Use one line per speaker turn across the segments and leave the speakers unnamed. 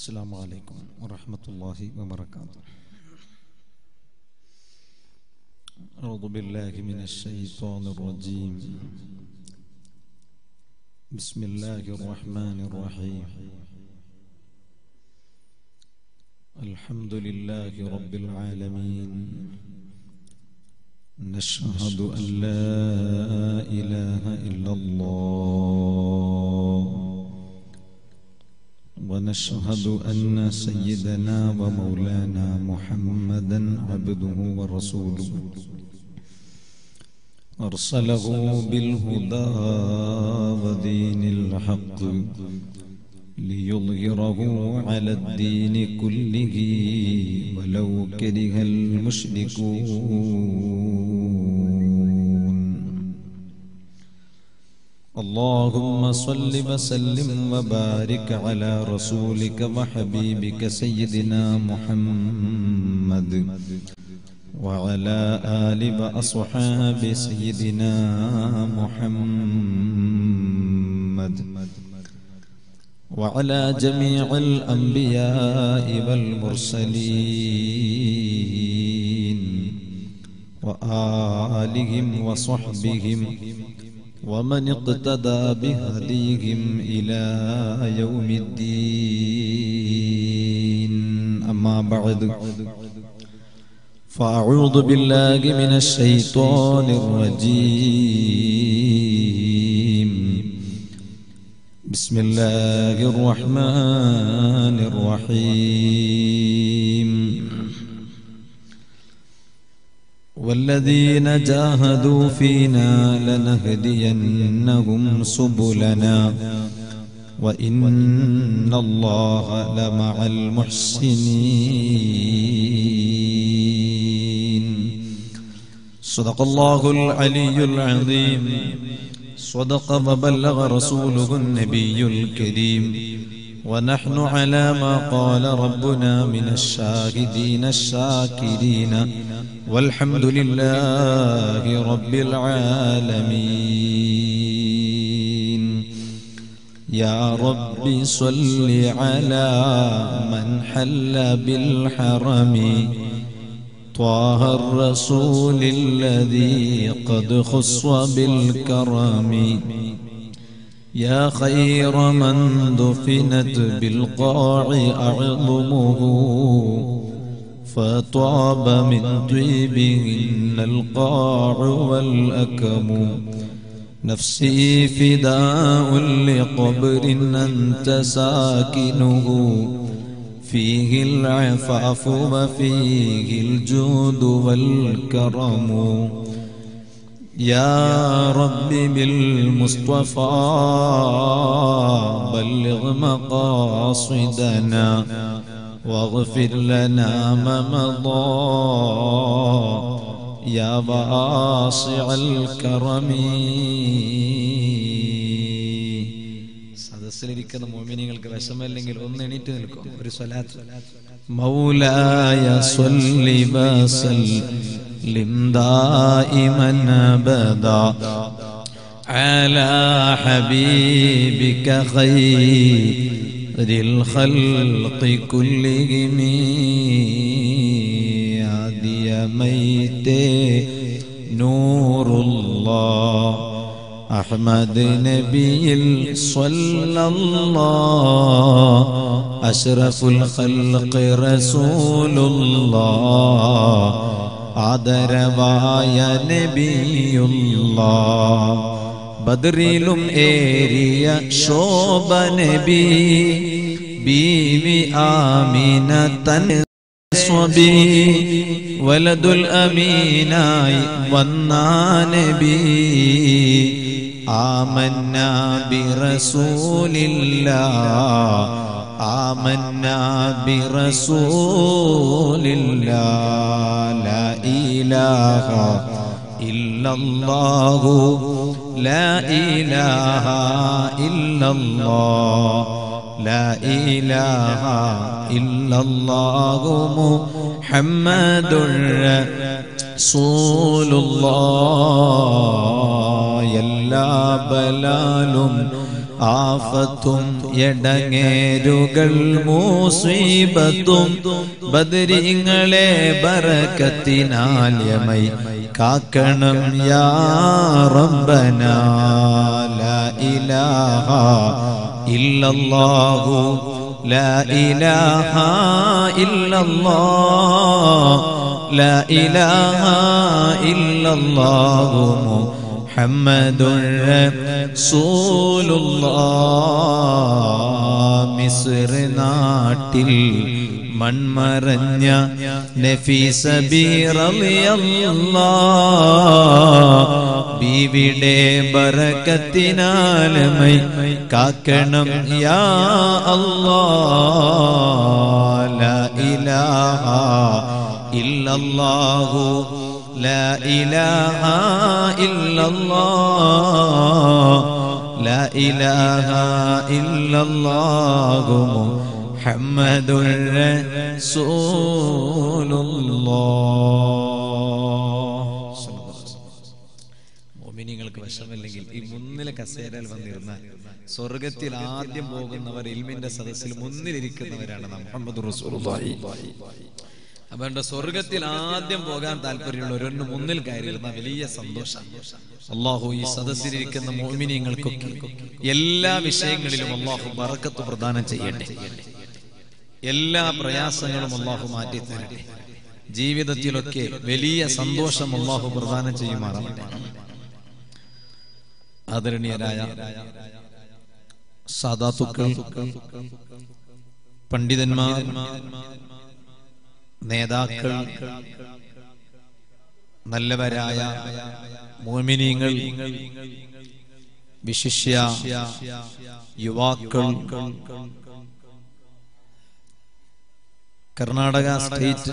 السلام عليكم ورحمة الله وبركاته. أعوذ بالله من الشيطان الرجيم. بسم الله الرحمن الرحيم. الحمد لله رب العالمين. نشهد أن لا إله إلا الله. ونشهد أن سيدنا ومولانا محمدا عبده ورسوله. أرسله بالهدى ودين الحق ليظهره على الدين كله ولو كره المشركون. اللهم صل وسلم وبارك على رسولك وحبيبك سيدنا محمد وعلى آل وأصحاب سيدنا محمد وعلى جميع الأنبياء والمرسلين وآلهم وصحبهم ومن اقتدى بهديهم إلى يوم الدين. أما بعد فأعوذ بالله من الشيطان الرجيم. بسم الله الرحمن الرحيم. والذين جاهدوا فينا لنهدينهم سبلنا وإن الله لمع المحسنين. صدق الله العلي العظيم. صدق وبلغ رسوله النبي الكريم. ونحن على ما قال ربنا من الشاهدين الشاكرين. والحمد لله رب العالمين. يا رب صل على من حل بالحرم. طه الرسول الذي قد خص بالكرم. يا خير من دفنت بالقاع أعظمه فطاب من طيبهن القاع والأكم. نفسي فداء لقبر أنت ساكنه فيه العفاف وفيه الجود والكرم. يا رب بالمصطفى بلغ مقاصدنا واغفر لنا ما مضى يا واسع الكرم സദസ്സിലിരിക്കുന്ന മോമിനികൾക്ക് വിഷമല്ലെങ്കിൽ ഒന്ന് എണീറ്റ് നിൽക്കും ഒരു സ്വലാത്ത് മൗലായ സ്വല്ലി വസല്ലിം مسلم دائما أبدا على حبيبك خير الخلق كلهم. يا ميت نور الله. أحمد نبي صلى الله. أشرف الخلق رسول الله. ആദരവായ നബിയുള്ള. ബദറിലും ശോഭ നബി ബീവി ആമിന തൻ സ്വബി വലതുൽ അമീനായി വന്നാനബി ആമന്ന ബിറസൂലില്ലാ آمنا برسول الله لا إله إلا الله لا إله إلا الله لا إله إلا الله محمد رسول الله يلا بلال ആഫത്തും എടങ്ങേരുകൾ മൂസീബത്തും ബദരിങ്ങളെ ബറക്കത്തിനാലയമൈ. കാക്കണം യാ റബ്ബന ലാ ഇലാഹ ഇല്ലല്ലാഹു ലാ ഇലാഹ ഇല്ലല്ലാഹ് ലാ ഇലാഹ ഇല്ലല്ലാഹു മുഹമ്മദുർ റസൂലുള്ളാഹ് മിസ്ർ നാട്ടിൽ മൺമറഞ്ഞ നഫീസ ബീവിടെ ബറക്കത്തിനാലമൈ കാക്കണം യാ അല്ലാ ഇലാഹ ഇല്ലല്ലാഹു ലാ ഇലാഹ ഇല്ലല്ലാഹ്. ലാ ഇലാഹ ഇല്ലല്ലാഹു മുഹമ്മദുർ റസൂലുള്ളാഹ്. മോമിനിങ്ങൾക്ക് വിഷമല്ലെങ്കിൽ ഈ മുന്നിലെ കസേരയിൽ വന്നിരുന്നാൽ സ്വർഗത്തിൽ ആദ്യം പോകുന്നവർ ഇൽമിന്റെ സദസ്സിൽ മുന്നിലിരിക്കുന്നവരാണ് മുഹമ്മദ് റസൂലുള്ളാഹി. അതുകൊണ്ട് സ്വർഗത്തിൽ ആദ്യം പോകാൻ താല്പര്യമുള്ള താല്പര്യമുള്ളവരൊന്ന് മുന്നിൽ കയറിയിരുന്ന വലിയ സന്തോഷം. അള്ളാഹു ഈ സദസ്സിലിരിക്കുന്ന മോമിനിയങ്ങൾക്കൊക്കെ എല്ലാ വിഷയങ്ങളിലും അള്ളാഹു ബറക്കത്ത് പ്രദാനം ചെയ്യട്ടെ. എല്ലാ പ്രയാസങ്ങളും അള്ളാഹു മാറ്റി തരട്ടെ ജീവിതത്തിലൊക്കെ വലിയ സന്തോഷം അള്ളാഹു പ്രദാനം ചെയ്യുമാറാവട്ടെ. ആദരണീയരായ സാധാത്തുക്കൾ പണ്ഡിതന്മാർ നേതാക്കൾ നല്ലവരായ മോമിനിങ്ങൾ വിശിഷ്യ യുവാക്കൾ Karnataka state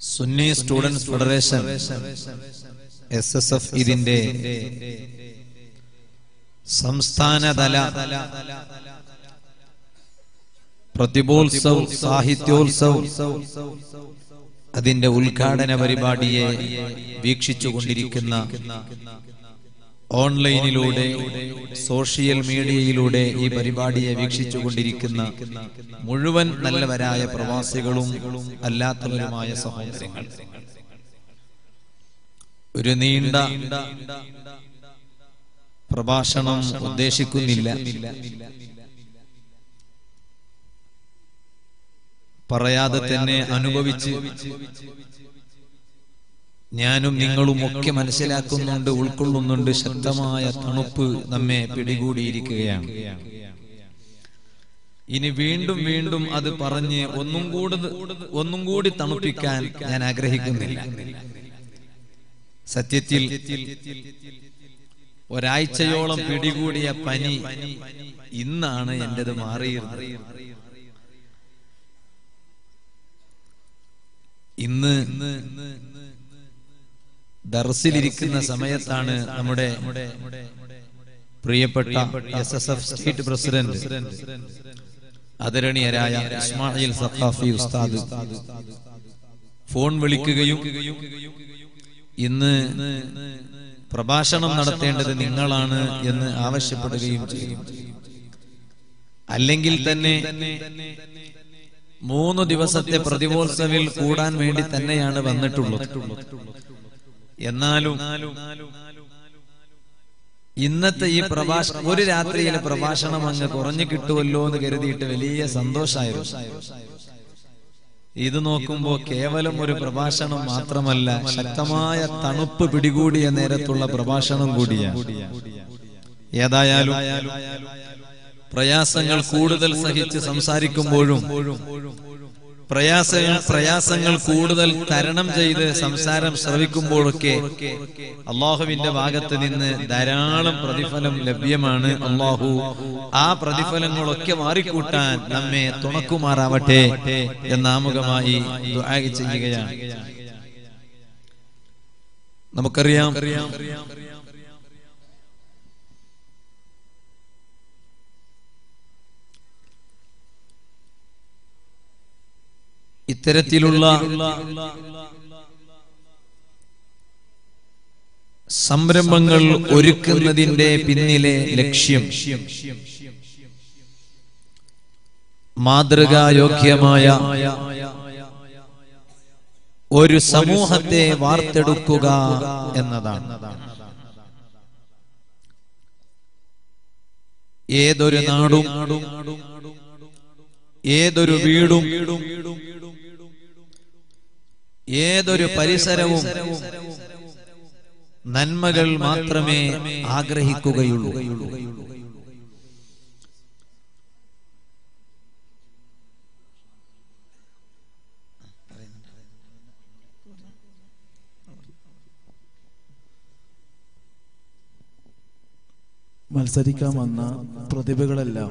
Sunni students federation S S F ഇതിന്റെ സംസ്ഥാനതല പ്രതിഭോത്സവ് സാഹിത്യോത്സവ് അതിന്റെ ഉദ്ഘാടന പരിപാടിയെ വീക്ഷിച്ചു കൊണ്ടിരിക്കുന്ന ഓൺലൈനിലൂടെ സോഷ്യൽ മീഡിയയിലൂടെ ഈ പരിപാടിയെ വീക്ഷിച്ചു കൊണ്ടിരിക്കുന്ന മുഴുവൻ നല്ലവരായ പ്രവാസികളും അല്ലാത്തവരുമായ സഹോദരങ്ങൾ. ഒരു നീണ്ട പ്രഭാഷണം ഉദ്ദേശിക്കുന്നില്ല. പറയാതെ തന്നെ അനുഭവിച്ച് ഞാനും നിങ്ങളും ഒക്കെ മനസ്സിലാക്കുന്നുണ്ട് ഉൾക്കൊള്ളുന്നുണ്ട് ശക്തമായ തണുപ്പ് നമ്മെ പിടികൂടിയിരിക്കുകയാണ്. ഇനി വീണ്ടും വീണ്ടും അത് പറഞ്ഞ് ഒന്നും കൂടി ഒന്നും കൂടി തണുപ്പിക്കാൻ ഞാൻ ആഗ്രഹിക്കുന്നില്ല. സത്യത്തിൽ ഒരാഴ്ചയോളം പിടികൂടിയ പനി ഇന്നാണ് എന്റേത് മാറിയിരുന്നത്. ഇന്ന് ദർസിലിരിക്കുന്ന സമയത്താണ് നമ്മുടെ പ്രിയപ്പെട്ട S S F state president ആദരണീയരായ ഇസ്മായിൽ സഖാഫി ഉസ്താദ് ഫോൺ വിളിക്കുകയും ഇന്ന് പ്രഭാഷണം നടത്തേണ്ടത് നിങ്ങളാണ് എന്ന് ആവശ്യപ്പെടുകയും ചെയ്യും. അല്ലെങ്കിൽ തന്നെ മൂന്ന് ദിവസത്തെ പ്രതിഭോത്സവിൽ കൂടാൻ വേണ്ടി തന്നെയാണ് വന്നിട്ടുള്ളത്. എന്നാലും ഇന്നത്തെ ഈ പ്രഭാഷ ഒരു രാത്രിയിലെ പ്രഭാഷണം അങ്ങ് കുറഞ്ഞു കിട്ടുമല്ലോ എന്ന് കരുതിയിട്ട് വലിയ സന്തോഷമായിരുന്നു ഇത് നോക്കുമ്പോ കേവലം ഒരു പ്രഭാഷണം മാത്രമല്ല ശക്തമായ തണുപ്പ് പിടികൂടിയ നേരത്തുള്ള പ്രഭാഷണം കൂടിയാണ്. ഏതായാലും പ്രയാസങ്ങൾ കൂടുതൽ സഹിച്ച് സംസാരിക്കുമ്പോഴും പ്രയാസങ്ങൾ പ്രയാസങ്ങൾ കൂടുതൽ തരണം ചെയ്ത് സംസാരം ശ്രവിക്കുമ്പോഴൊക്കെ അള്ളാഹുവിന്റെ ഭാഗത്ത് നിന്ന് ധാരാളം പ്രതിഫലം ലഭ്യമാണ് അള്ളാഹു. ആ പ്രതിഫലങ്ങളൊക്കെ മാറിക്കൂട്ടാൻ നമ്മെ തുണക്കുമാറാവട്ടെ എന്നാമുഖമായി ചെയ്യുകയാണ്. നമുക്കറിയാം. ഇത്തരത്തിലുള്ള സംരംഭങ്ങൾ ഒരുക്കുന്നതിന്റെ പിന്നിലെ ലക്ഷ്യം മാതൃകായോഗ്യമായ ഒരു സമൂഹത്തെ വാർത്തെടുക്കുക എന്നതാണ്. ഏതൊരു നാടും ഏതൊരു വീടും ഏതൊരു പരിസരവും നന്മകൾ മാത്രമേ ആഗ്രഹിക്കുകയുള്ളൂ.
മത്സരിക്കാൻ വന്ന പ്രതിഭകളെല്ലാം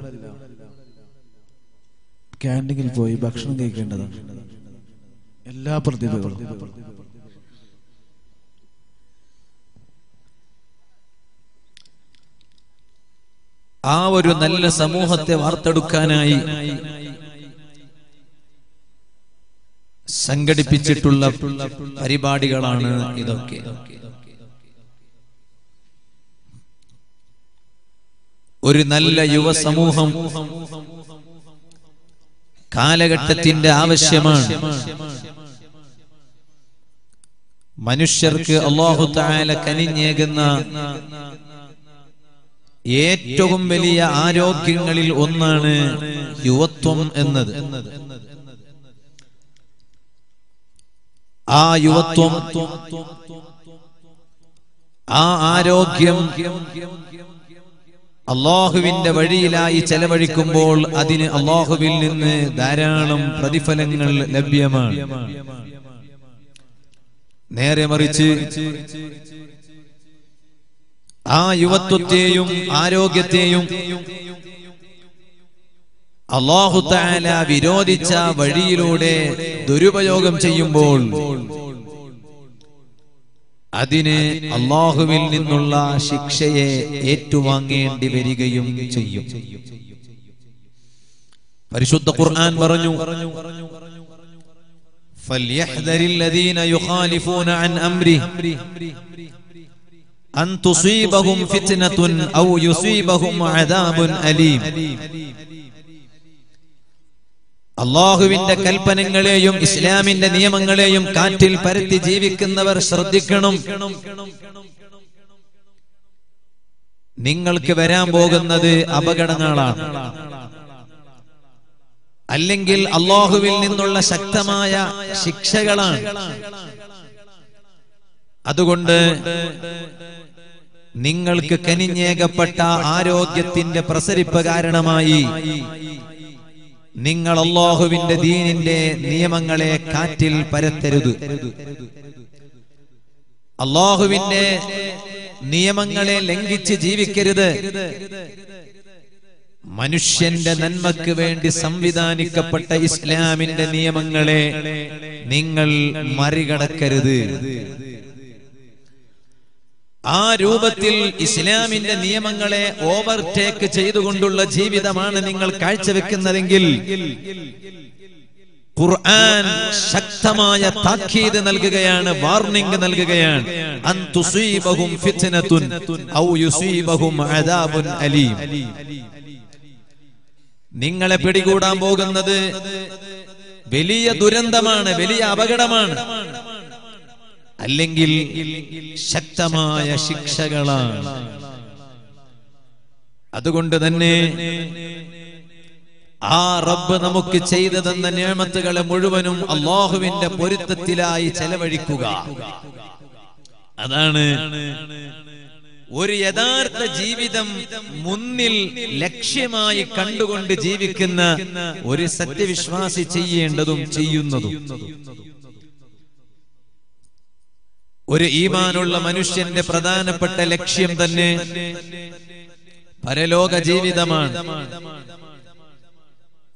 ക്യാന്റീനിൽ പോയി ഭക്ഷണം കഴിക്കേണ്ടതാണ്. എല്ലാ പ്രതിഭകളും.
ആ ഒരു നല്ല സമൂഹത്തെ വാർത്തെടുക്കാനായി സംഘടിപ്പിച്ചിട്ടുള്ള പരിപാടികളാണ് ഇതൊക്കെ. ഒരു നല്ല യുവസമൂഹം കാലഘട്ടത്തിന്റെ ആവശ്യമാണ്. മനുഷ്യർക്ക് അള്ളാഹു താല കനിഞ്ഞേകുന്ന ഏറ്റവും വലിയ ആരോഗ്യങ്ങളിൽ ഒന്നാണ് യുവത്വം എന്നത്. ആ യുവത്വം ആ ആരോഗ്യം അള്ളാഹുവിന്റെ വഴിയിലായി ചെലവഴിക്കുമ്പോൾ അതിന് അള്ളാഹുവിൽ നിന്ന് ധാരാളം പ്രതിഫലങ്ങൾ ലഭ്യമാണ്. നേരെ മറിച്ച് ആ യുവത്വത്തെയും ആരോഗ്യത്തെയും അള്ളാഹു താല വിരോധിച്ച വഴിയിലൂടെ ദുരുപയോഗം ചെയ്യുമ്പോൾ അതിന് അള്ളാഹുവിൽ നിന്നുള്ള ശിക്ഷയെ ഏറ്റുവാങ്ങേണ്ടി വരികയും ചെയ്യും. പരിശുദ്ധ ഖുർആൻ പറഞ്ഞു فليحذر الذين يخالفون عن امره أن تصيبهم فتنة أو يصيبهم عذاب أليم അള്ളാഹുവിന്റെ കൽപ്പനങ്ങളെയും ഇസ്ലാമിന്റെ നിയമങ്ങളെയും കാറ്റിൽ പരത്തി ജീവിക്കുന്നവർ ശ്രദ്ധിക്കണം നിങ്ങൾക്ക് വരാൻ പോകുന്നത് അപകടങ്ങളാണ് അല്ലെങ്കിൽ അള്ളാഹുവിൽ നിന്നുള്ള ശക്തമായ ശിക്ഷകളാണ്. അതുകൊണ്ട് നിങ്ങൾക്ക് കനിഞ്ഞേകപ്പെട്ട ആരോഗ്യത്തിന്റെ പ്രസരിപ്പ് കാരണമായി നിങ്ങൾ അള്ളാഹുവിന്റെ ദീനിന്റെ നിയമങ്ങളെ കാറ്റിൽ പരത്തരുത്. അള്ളാഹുവിന്റെ നിയമങ്ങളെ ലംഘിച്ച് ജീവിക്കരുത്. മനുഷ്യന്റെ നന്മക്ക് വേണ്ടി സംവിധാനിക്കപ്പെട്ട ഇസ്ലാമിന്റെ നിയമങ്ങളെ നിങ്ങൾ മറികടക്കരുത്. ആ രൂപത്തിൽ ഇസ്ലാമിന്റെ നിയമങ്ങളെ ഓവർടേക്ക് ചെയ്തുകൊണ്ടുള്ള ജീവിതമാണ് നിങ്ങൾ കാഴ്ചവെക്കുന്നതെങ്കിൽ ഖുർആൻ ശക്തമായ താക്കീത് നൽകുകയാണ് വാർണിംഗ് നൽകുകയാണ്. അൻ തുസീബഹും ഫിത്നതുൻ ഔ യുസീബഹും അദാബുൻ അലീം. നിങ്ങളെ പിടികൂടാൻ പോകുന്നത് വലിയ ദുരന്തമാണ് വലിയ അപകടമാണ്. അല്ലെങ്കിൽ ശക്തമായ ശിക്ഷകളാണ്. അതുകൊണ്ട് തന്നെ ആ റബ്ബ് നമുക്ക് ചെയ്തു തന്ന നിയമത്തുകളെ മുഴുവനും അള്ളാഹുവിന്റെ പൊരുത്തത്തിലായി ചെലവഴിക്കുക. അതാണ് ഒരു യഥാർത്ഥ ജീവിതം മുന്നിൽ ലക്ഷ്യമായി കണ്ടുകൊണ്ട് ജീവിക്കുന്ന ഒരു സത്യവിശ്വാസി ചെയ്യേണ്ടതും ചെയ്യുന്നതും. ഒരു ഈമാനുള്ള മനുഷ്യന്റെ പ്രധാനപ്പെട്ട ലക്ഷ്യം തന്നെ പരലോക ജീവിതമാണ്.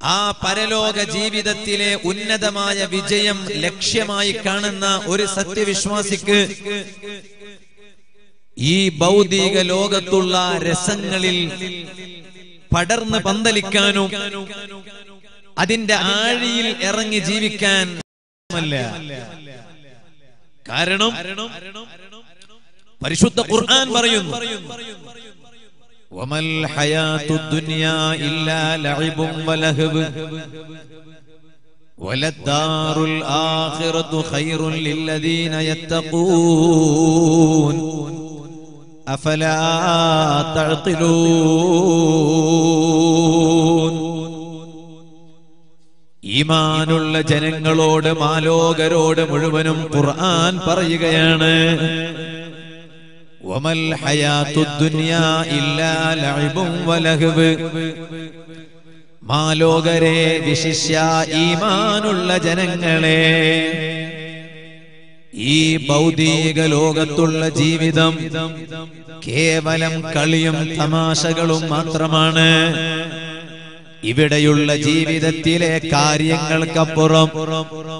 ആ പരലോക ജീവിതത്തിലെ ഉന്നതമായ വിജയം ലക്ഷ്യമായി കാണുന്ന ഒരു സത്യവിശ്വാസിക്ക് ഈ ഭൗതിക ലോകത്തുള്ള രസങ്ങളിൽ പടർന്ന് പന്തലിക്കാനും അതിന്റെ ആഴിയിൽ ഇറങ്ങി ജീവിക്കാൻ അല്ല കാരണം പരിശുദ്ധ ഖുർആൻ പറയുന്നു وما الحياة الدنيا إلا لعب ولهب وللدار الآخرة خير للذين يتقون أفلا تعقلون ഈമാനുള്ള ജനങ്ങളോട് മാലോകരോട് മുഴുവനും ഖുർആൻ പറയുകയാണ് വമൽ ഹയാത്തുദ്ദുനിയാ ഇല്ലാ ലഅബും വലഹ്വ് മാലോകരെ വിശിഷ്യ ഈമാനുള്ള ജനങ്ങളെ ഈ ഭൗതിക ലോകത്തുള്ള ജീവിതം കേവലം കളിയും തമാശകളും മാത്രമാണ്. ഇവിടെയുള്ള ജീവിതത്തിലെ കാര്യങ്ങൾക്കപ്പുറം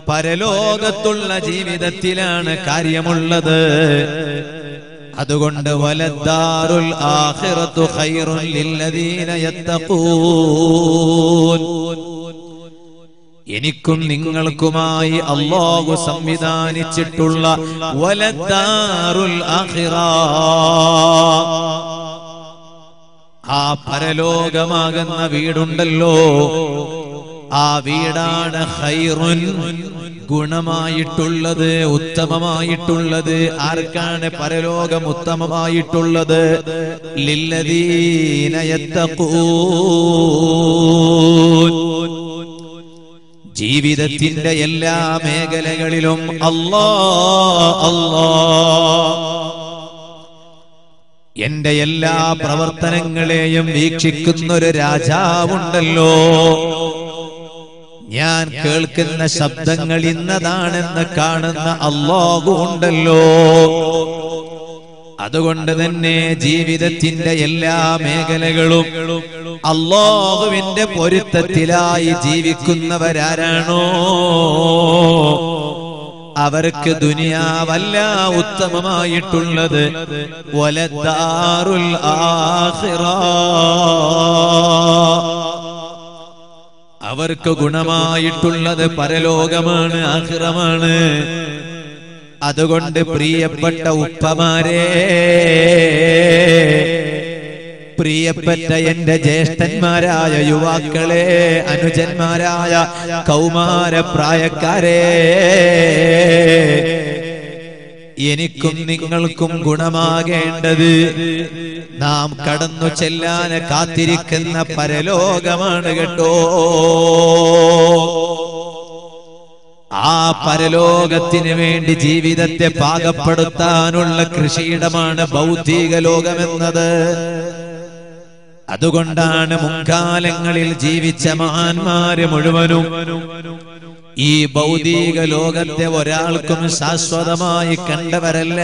പരലോകത്തുള്ള ജീവിതത്തിലാണ് കാര്യമുള്ളത്. അതുകൊണ്ട് വലദ്ദാറുൽ ആഖിറത്തു ഖൈറുൻ ലില്ലദീന യത്തഖൂൻ. എനിക്കും നിങ്ങൾക്കുമായി അള്ളാഹു സംവിധാനിച്ചിട്ടുള്ള വലത്താറുൽ ആ പരലോകമാകുന്ന വീടുണ്ടല്ലോ. ആ വീടാണ് ഹൈറുൻ ഗുണമായിട്ടുള്ളത് ഉത്തമമായിട്ടുള്ളത്. ആർക്കാണ് പരലോകം ഉത്തമമായിട്ടുള്ളത്? ലില്ലദീന യത്തഖൂൻ. ജീവിതത്തിന്റെ എല്ലാ മേഖലകളിലും അല്ലാ അല്ലാ. എന്റെ എല്ലാ പ്രവർത്തനങ്ങളെയും വീക്ഷിക്കുന്നൊരു രാജാവുണ്ടല്ലോ. ഞാൻ കേൾക്കുന്ന ശബ്ദങ്ങൾ ഇന്നതാണെന്ന് കാണുന്ന അള്ളാഹു ഉണ്ടല്ലോ അതുകൊണ്ട് തന്നെ ജീവിതത്തിന്റെ എല്ലാ മേഖലകളും അള്ളാഹുവിന്റെ പൊരുത്തത്തിലായി ജീവിക്കുന്നവരാരാണോ? അവർക്ക് ദുനിയാവല്ല ഉത്തമമായിട്ടുള്ളത് വലദാറുൽ അവർക്ക് ഗുണമായിട്ടുള്ളത് പരലോകമാണ് ആഖിറമാണ്. അതുകൊണ്ട് പ്രിയപ്പെട്ട ഉപ്പമാരെ പ്രിയപ്പെട്ട എന്റെ ജ്യേഷ്ഠന്മാരായ യുവാക്കളെ അനുജന്മാരായ കൗമാര പ്രായക്കാരെ എനിക്കും നിങ്ങൾക്കും ഗുണമാകേണ്ടത് നാം കടന്നു ചെല്ലാൻ കാത്തിരിക്കുന്ന പരലോകമാണ് കേട്ടോ. ആ പരലോകത്തിന് വേണ്ടി ജീവിതത്തെ പാകപ്പെടുത്താനുള്ള കൃഷിയിടമാണ് ഭൗതിക ലോകമെന്നത്. അതുകൊണ്ടാണ് മുൻകാലങ്ങളിൽ ജീവിച്ച മഹാന്മാര് മുഴുവനും ഈ ഭൗതിക ലോകത്തെ ഒരാൾക്കും ശാശ്വതമായി കണ്ടവരല്ല.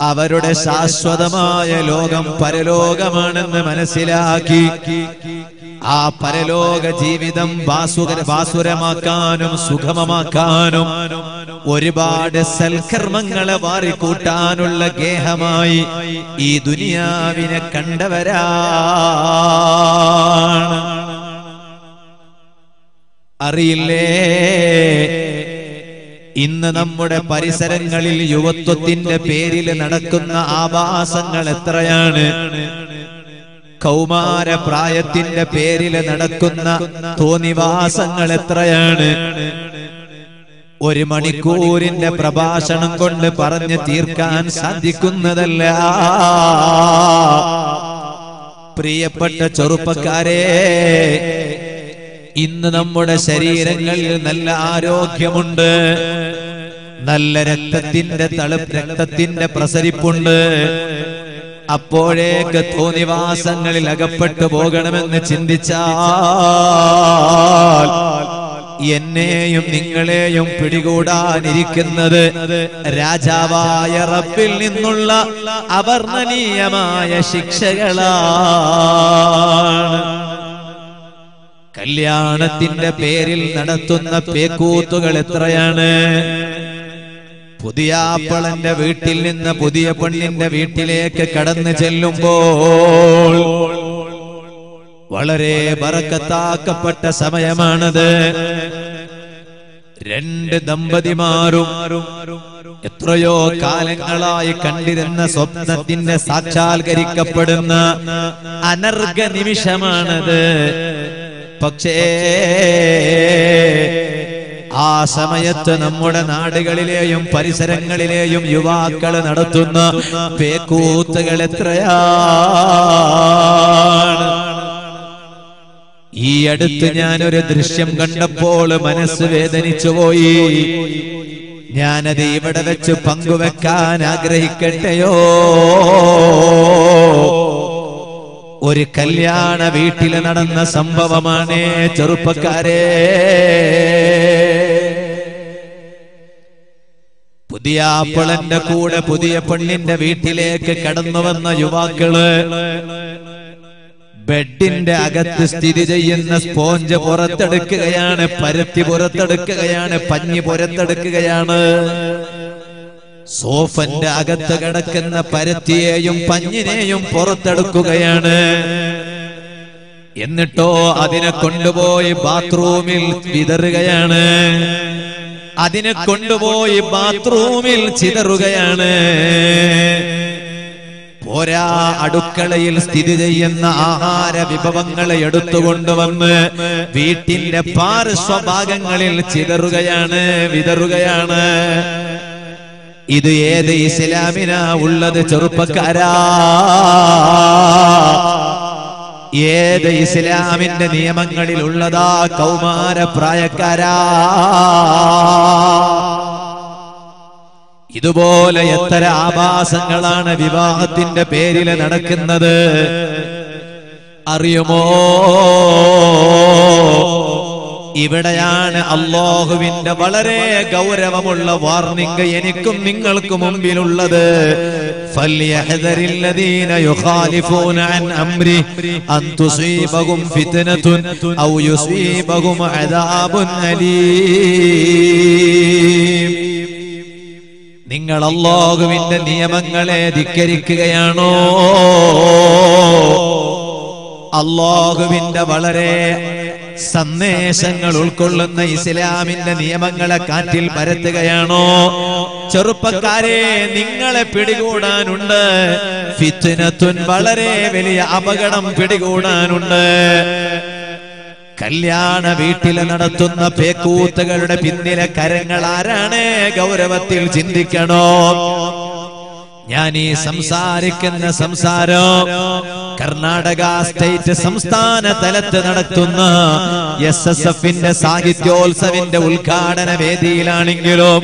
അവരുടെ ശാശ്വതമായ ലോകം പരലോകമാണെന്ന് മനസ്സിലാക്കി ആ പരലോക ജീവിതം ബാസുകര ബാസുരമാക്കാനും സുഗമമാക്കാനും ഒരുപാട് സൽക്കർമ്മങ്ങളെ വാറിക്കൂട്ടാനുള്ള ഗേഹമായി ഈ ദുനിയാവിനെ കണ്ടവരാണ്. അറിയില്ലേ? ഇന്ന് നമ്മുടെ പരിസരങ്ങളിൽ യുവത്വത്തിന്റെ പേരിൽ നടക്കുന്ന ആവാസങ്ങൾ എത്രയാണ്? കൗമാര പ്രായത്തിന്റെ പേരിൽ നടക്കുന്ന തോന്നിവാസങ്ങൾ എത്രയാണ്? ഒരു മണിക്കൂറിന്റെ പ്രഭാഷണം കൊണ്ട് പറഞ്ഞു തീർക്കാൻ സാധിക്കുന്നതല്ല. പ്രിയപ്പെട്ട ചെറുപ്പക്കാരെ ഇന്ന് നമ്മുടെ ശരീരങ്ങളിൽ നല്ല ആരോഗ്യമുണ്ട്. നല്ല രക്തത്തിന്റെ തളു രക്തത്തിന്റെ പ്രസരിപ്പുണ്ട്. അപ്പോഴേക്ക് തോന്നിവാസങ്ങളിൽ അകപ്പെട്ടു പോകണമെന്ന് ചിന്തിച്ചാൽ എന്നെയും നിങ്ങളെയും പിടികൂടാനിരിക്കുന്നത് രാജാവായ റബ്ബിൽ നിന്നുള്ള അവർണനീയമായ ശിക്ഷകളാണ്. കല്യാണത്തിന്റെ പേരിൽ നടത്തുന്ന പേക്കൂത്തുകൾ എത്രയാണ്? പുതിയാപ്പളന്റെ വീട്ടിൽ നിന്ന് പുതിയ പെണ്ണിന്റെ വീട്ടിലേക്ക് കടന്നു ചെല്ലുമ്പോൾ വളരെ വറക്കത്താക്കപ്പെട്ട സമയമാണത്. രണ്ട് ദമ്പതിമാരും എത്രയോ കാലങ്ങളായി കണ്ടിരുന്ന സ്വപ്നത്തിന്റെ സാക്ഷാത്കരിക്കപ്പെടുന്ന അനർഘ നിമിഷമാണത്. പക്ഷേ ആ സമയത്ത് നമ്മുടെ നാടുകളിലെയും പരിസരങ്ങളിലെയും യുവാക്കൾ നടത്തുന്ന പേക്കൂത്തുകൾ എത്രയാണ്? ഈ അടുത്ത് ഞാനൊരു ദൃശ്യം കണ്ടപ്പോൾ മനസ്സ് വേദനിച്ചു പോയി. ഞാനത് ഇവിടെ വെച്ച് പങ്കുവെക്കാൻ ആഗ്രഹിക്കട്ടെയോ? ഒരു കല്യാണ വീട്ടിൽ നടന്ന സംഭവമാണ് ചെറുപ്പക്കാരെ. പുതിയ ആപ്പിളന്റെ കൂടെ പുതിയ പെണ്ണിന്റെ വീട്ടിലേക്ക് കടന്നു വന്ന യുവാക്കൾ ബെഡിന്റെ അകത്ത് സ്ഥിതി ചെയ്യുന്ന സ്പോഞ്ച് പുറത്തെടുക്കുകയാണ് പരുത്തി പുറത്തെടുക്കുകയാണ് പഞ്ഞി പുറത്തെടുക്കുകയാണ്. സോഫന്റെ അകത്ത് കിടക്കുന്ന പരുത്തിയെയും പഞ്ഞിനെയും പുറത്തെടുക്കുകയാണ്. എന്നിട്ടോ അതിനെ കൊണ്ടുപോയി ബാത്റൂമിൽ വിതറുകയാണ്. അതിനെ കൊണ്ടുപോയി ബാത്റൂമിൽ ചിതറുകയാണ്. പോരാ അടുക്കളയിൽ സ്ഥിതി ചെയ്യുന്ന ആഹാര വിഭവങ്ങളെ എടുത്തുകൊണ്ടുവന്ന് വീട്ടിന്റെ പാർശ്വഭാഗങ്ങളിൽ ചിതറുകയാണ് വിതറുകയാണ്. ഇത് ഏത് ഇസ്ലാമിനാ ഉള്ളത് ചെറുപ്പക്കാരാ? ഏത് ഇസ്ലാമിന്റെ നിയമങ്ങളിൽ ഉള്ളതാ കൗമാര പ്രായക്കാരാ ഇതുപോലെ എത്ര ആഭാസങ്ങളാണ് വിവാഹത്തിന്റെ പേരിൽ നടക്കുന്നത്? അറിയുമോ? ഇവിടെയാണ് അള്ളാഹുവിന്റെ വളരെ ഗൗരവമുള്ള വാർണിംഗ് എനിക്കും നിങ്ങൾക്ക് മുമ്പിലുള്ളത് فليحذر الذين يخالفون عن أمره أن تصيبهم فتنة أو يصيبهم عذاب أليم നിങ്ങൾ അള്ളാഹുവിന്റെ നിയമങ്ങളെ ധിക്കരിക്കുകയാണോ അള്ളാഹുവിന്റെ വളരെ സന്ദേശങ്ങൾ ഉൾക്കൊള്ളുന്ന ഇസ്ലാമിന്റെ നിയമങ്ങളെ കാറ്റിൽ പരത്തുകയാണോ? ചെറുപ്പക്കാരെ നിങ്ങളെ പിടികൂടാനുണ്ട്. ഫിത്തിനത്തുൻ വളരെ വലിയ അപകടം പിടികൂടാനുണ്ട്. കല്യാണ വീട്ടിൽ നടത്തുന്ന പേക്കൂത്തുകളുടെ പിന്നിലെ കരങ്ങൾ ആരാണ്? ഗൗരവത്തിൽ ചിന്തിക്കണോ? ഞാൻ ഈ സംസാരിക്കുന്ന സംസാരം കർണാടക സ്റ്റേറ്റ് സംസ്ഥാന തലത്ത് നടത്തുന്ന എസ് എസ് എഫിന്റെ സാഹിത്യോത്സവിന്റെ ഉദ്ഘാടന വേദിയിലാണെങ്കിലും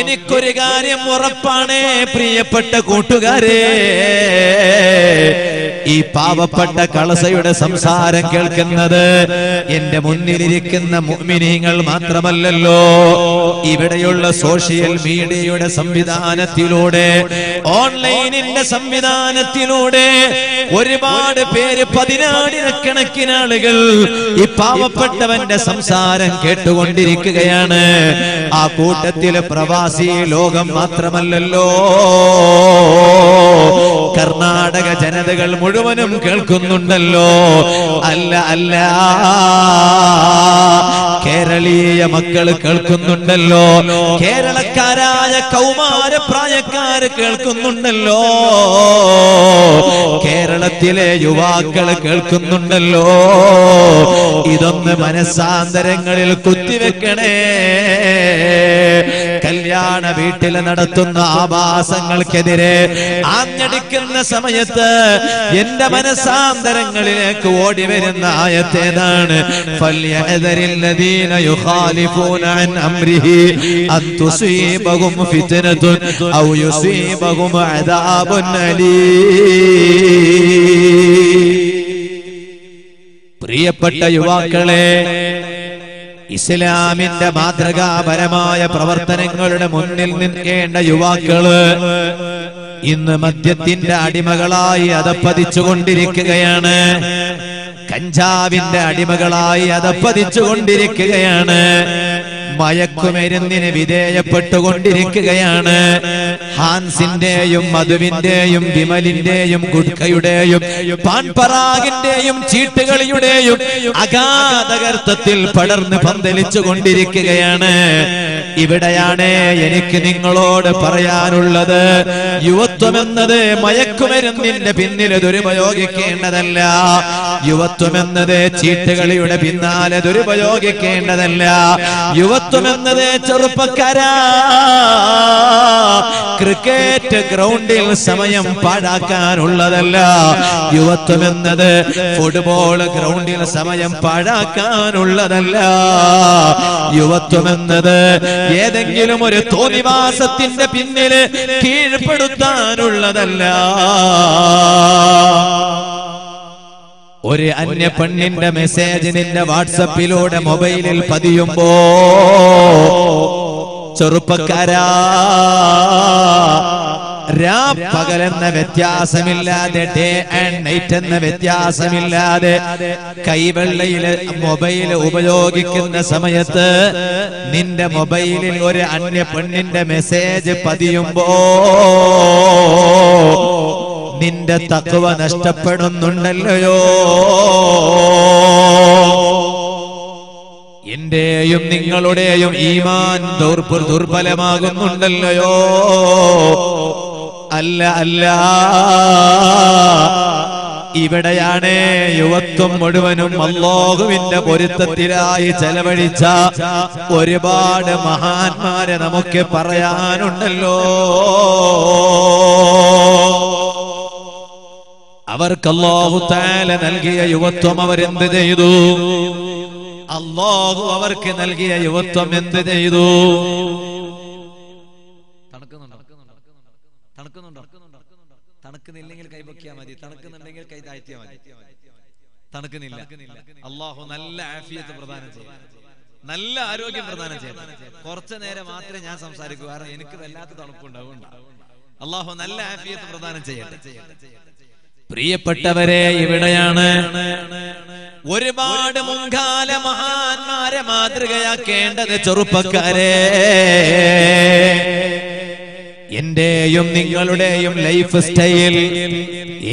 എനിക്കൊരു കാര്യം ഉറപ്പാണ് പ്രിയപ്പെട്ട കൂട്ടുകാരെ. ഈ പാവപ്പെട്ട കളസയുടെ സംസാരം കേൾക്കുന്നത് എന്റെ മുന്നിലിരിക്കുന്ന മുഅ്മിനീങ്ങൾ മാത്രമല്ലല്ലോ. ഇവിടെയുള്ള സോഷ്യൽ മീഡിയയുടെ സംവിധാനത്തിലൂടെ ഓൺലൈനിന്റെ സംവിധാനത്തിലൂടെ ഒരുപാട് പേര് പതിനായിരക്കണക്കിന് ആളുകൾ ഈ പാവപ്പെട്ടവന്റെ സംസാരം കേട്ടുകൊണ്ടിരിക്കുകയാണ്. ആ കൂട്ടത്തിലെ പ്രവാസി ലോകം മാത്രമല്ലല്ലോ. കർണാടക ജനതകൾ മുഴുവനും കേൾക്കുന്നുണ്ടല്ലോ. അല്ല അല്ല. കേരളീയ മക്കൾ കേൾക്കുന്നുണ്ടല്ലോ. കേരളക്കാരായ കൗമാര പ്രായക്കാര് കേൾക്കുന്നുണ്ടല്ലോ. കേരളത്തിലെ യുവാക്കൾ കേൾക്കുന്നുണ്ടല്ലോ. ഇതൊന്ന് മനസ്സാന്തരങ്ങളിൽ കുത്തിവെക്കണേ. വീട്ടിൽ നടത്തുന്ന ആഭാസങ്ങൾക്കെതിരെ ആഞ്ഞടിക്കുന്ന സമയത്ത് എന്റെ മനസാന്തരങ്ങളിലേക്ക് ഓടി വരുന്ന ആയത്തേതാണ് പ്രിയപ്പെട്ട യുവാക്കളെ ഇസ്ലാമിന്റെ മാതൃകാപരമായ പ്രവർത്തനങ്ങളുടെ മുന്നിൽ നിൽക്കേണ്ട യുവാക്കൾ ഇന്ന് മദ്യത്തിന്റെ അടിമകളായി അതപ്പതിച്ചുകൊണ്ടിരിക്കുകയാണ്. കഞ്ചാവിന്റെ അടിമകളായി അതപ്പതിച്ചുകൊണ്ടിരിക്കുകയാണ്. മയക്കുമരുന്നിന് വിധേയപ്പെട്ടുകൊണ്ടിരിക്കുകയാണ്. ഹാൻസിന്റെയും മധുവിന്റെയും വിമലിന്റെയും ഗുഡ്കയുടെയും പാൻപറാഗിന്റെയും ചീട്ടുകളിയുടെയും അഗാധകർത്തത്തിൽ പടർന്ന് പന്തലിച്ചു കൊണ്ടിരിക്കുകയാണ് ഇവിടെയാണ് എനിക്ക് നിങ്ങളോട് പറയാനുള്ളത്. യുവത്വം എന്നത് മയക്കുമരുന്നിന്റെ പിന്നിൽ ദുരുപയോഗിക്കേണ്ടതല്ല യുവത്വം എന്നത് ചീട്ടുകളിയുടെ പിന്നാലെ ദുരുപയോഗിക്കേണ്ടതല്ല യുവത്വം എന്നത് ചെറുപ്പക്കാര. ക്രിക്കറ്റ് ഗ്രൗണ്ടിൽ സമയം പാഴാക്കാനുള്ളതല്ല. യുവത്വം എന്നത് ഫുട്ബോൾ ഗ്രൗണ്ടിൽ സമയം പാഴാക്കാനുള്ളതല്ല. യുവത്വം എന്നത് ഏതെങ്കിലും ഒരു തോന്നിവാസത്തിന്റെ പിന്നിൽ കീഴ്പ്പെടുത്താനുള്ളതല്ല. ഒരു അന്യ പെണ്ണിന്റെ മെസ്സേജ് നിന്റെ വാട്സപ്പിലൂടെ മൊബൈലിൽ പതിയുമ്പോ ചെറുപ്പക്കാരാ രാ പകലെന്ന വ്യത്യാസമില്ലാതെ ഡേ ആൻഡ് നൈറ്റ് എന്ന വ്യത്യാസമില്ലാതെ കൈവെള്ളയിൽ മൊബൈൽ ഉപയോഗിക്കുന്ന സമയത്ത് നിന്റെ മൊബൈലിൽ ഒരു അന്യ പെണ്ണിന്റെ മെസ്സേജ് പതിയുമ്പോ നിന്റെ തക്കവ നഷ്ടപ്പെടുന്നുണ്ടല്ലയോ? എന്റെയും നിങ്ങളുടെയും ഈമാൻ ദൗർബ ദുർബലമാകുന്നുണ്ടല്ലയോ? അല്ല അല്ല. ഇവിടെയാണ് യുവത്വം മുഴുവനും അള്ളാഹുവിന്റെ പൊരുത്തത്തിലായി ചെലവഴിച്ച ഒരുപാട് മഹാന്മാരെ നമുക്ക് പറയാനുണ്ടല്ലോ. അവർക്ക് അള്ളാഹു താല നൽകിയ യുവത്വം അവരെന്ത് ചെയ്തു? അല്ലാഹു അവർക്ക് നൽകിയ യുവത്വം എന്ത് ചെയ്തു?
തണുക്കുന്നില്ലെങ്കിൽ കൈപൊക്കിയാ മതി. തണുക്കുന്നുണ്ടെങ്കിൽ കൈ താഴ്ത്തിയാ മതി. തണുക്കുന്നില്ല. അള്ളാഹു നല്ല ആഫിയത്ത് പ്രദാനം ചെയ്യും. നല്ല ആരോഗ്യം പ്രദാനം ചെയ്യും. കുറച്ചു നേരം മാത്രമേ ഞാൻ സംസാരിക്കൂ. കാരണം എനിക്ക് വല്ലാത്ത തണുപ്പുണ്ടാവും അള്ളാഹു നല്ല ആഫിയത്ത് പ്രദാനം ചെയ്യട്ടെ.
പ്രിയപ്പെട്ടവരെ ഇവിടെയാണ് ഒരുപാട് മുൻകാല മഹാന്മാരെ മാതൃകയാക്കേണ്ടത് ചെറുപ്പക്കാരെ. എന്റെയും നിങ്ങളുടെയും ലൈഫ് സ്റ്റൈൽ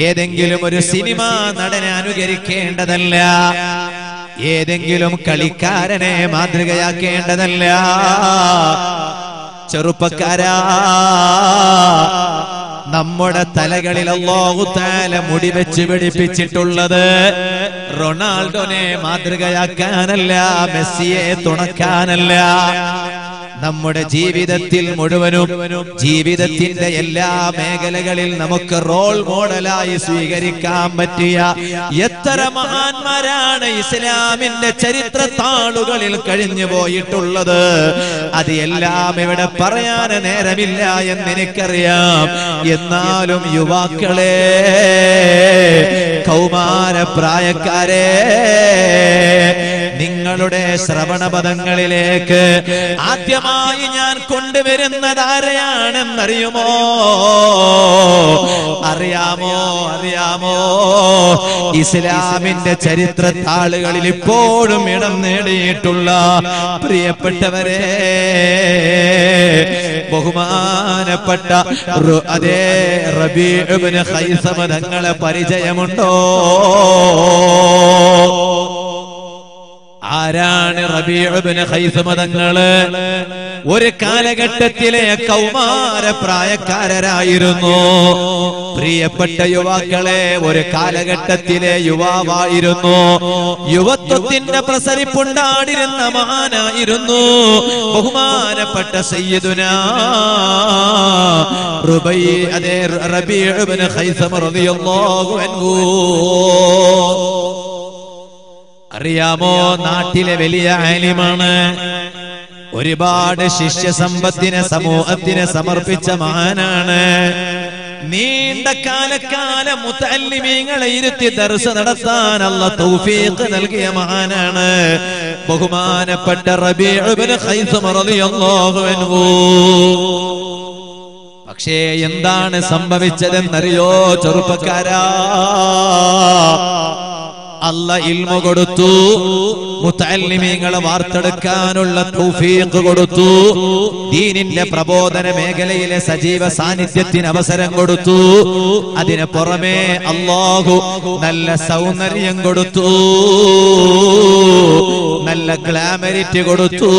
ഏതെങ്കിലും ഒരു സിനിമ നടനെ അനുകരിക്കേണ്ടതല്ല. ഏതെങ്കിലും കളിക്കാരനെ മാതൃകയാക്കേണ്ടതല്ല. ചെറുപ്പക്കാരാ നമ്മുടെ തലകളിൽ അല്ലാഹു താല മുടി വെച്ച് പിടിപ്പിച്ചിട്ടുള്ളത് റൊണാൾഡോനെ മാതൃകയാക്കാനല്ല മെസ്സിയെ തുണക്കാനല്ല. നമ്മുടെ ജീവിതത്തിൽ മുഴുവനും ജീവിതത്തിന്റെ എല്ലാ മേഖലകളിൽ നമുക്ക് റോൾ മോഡലായി സ്വീകരിക്കാൻ പറ്റിയ എത്ര മഹാന്മാരാണ് ഇസ്ലാമിന്റെ ചരിത്ര താളുകളിൽ കഴിഞ്ഞു പോയിട്ടുള്ളത്. അത് എല്ലാം ഇവിടെ പറയാൻ നേരമില്ല എന്ന് എനിക്കറിയാം എന്നാലും യുവാക്കളെ കൗമാര പ്രായക്കാരെ നിങ്ങളുടെ ശ്രവണപദങ്ങളിലേക്ക് ആദ്യമായി ഞാൻ കൊണ്ടുവരുന്നത് ആരെയാണെന്നറിയുമോ? അറിയാമോ അറിയാമോ? ഇസ്ലാമിന്റെ ചരിത്ര താളുകളിൽ ഇപ്പോഴും ഇടം നേടിയിട്ടുള്ള പ്രിയപ്പെട്ടവരെ ബഹുമാനപ്പെട്ട അതേ റബീബിന് ഹൈസമ തങ്ങളെ പരിചയമുണ്ടോ? ആരാണ് ഖൈസമ ഹൈസമതങ്ങൾ ഒരു കാലഘട്ടത്തിലെ കൗമാര പ്രായക്കാരരായിരുന്നു. പ്രിയപ്പെട്ട യുവാക്കളെ ഒരു കാലഘട്ടത്തിലെ യുവാവായിരുന്നു. യുവത്വത്തിന്റെ പ്രസരിപ്പുണ്ടാടിരുന്ന മഹാനായിരുന്നു ബഹുമാനപ്പെട്ട സയ്യിദുന റുബൈ അതേ ഹൈസമ റളിയല്ലാഹു അൻഹു. അറിയാമോ? നാട്ടിലെ വലിയ ആലിമാണ്. ഒരുപാട് ശിഷ്യ സമ്പത്തിന് സമൂഹത്തിന് സമർപ്പിച്ച മഹാനാണ്. നീണ്ട കാലക്കാലം മുത്തല്ലിമീങ്ങളെ ഇരുത്തി ദർശ നടത്താൻ അല്ല തൗഫീഖ് നൽകിയ മഹാനാണ്. ബഹുമാനപ്പെട്ട പക്ഷേ എന്താണ് സംഭവിച്ചതെന്നറിയോ? ചെറുപ്പക്കാരാ. അല്ല ഇൽമ കൊടുത്തു. മുത്തല്ലിമീങ്ങളെ വാർത്തെടുക്കാനുള്ള തൗഫീഖ് കൊടുത്തു. ദീനിന്റെ പ്രബോധന മേഖലയിലെ സജീവ സാന്നിധ്യത്തിന് അവസരം കൊടുത്തു. അതിന് പുറമേ അള്ളാഹു നല്ല സൗന്ദര്യം കൊടുത്തു. നല്ല ഗ്ലാമറിറ്റി കൊടുത്തു.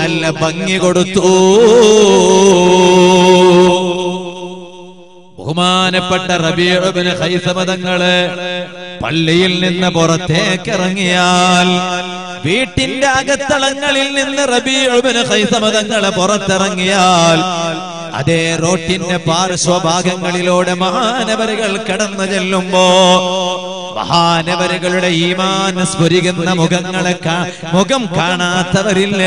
നല്ല ഭംഗി കൊടുത്തു. ബഹുമാനപ്പെട്ട റബീഅബിന് ഹൈസമതങ്ങൾ പള്ളിയിൽ നിന്ന് പുറത്തേക്ക് ഇറങ്ങിയാൽ വീട്ടിന്റെ അകത്തളങ്ങളിൽ നിന്ന് റബീഅബിന് ഹൈസമതങ്ങൾ പുറത്തിറങ്ങിയാൽ അതേ റോട്ടിന്റെ പാർശ്വഭാഗങ്ങളിലൂടെ മഹാനവരുകൾ കടന്നു ചെല്ലുമ്പോ മഹാനവരുകളുടെ ഈമാൻ സ്ഫുരിക്കുന്ന മുഖങ്ങളെ മുഖം കാണാത്തവരില്ല.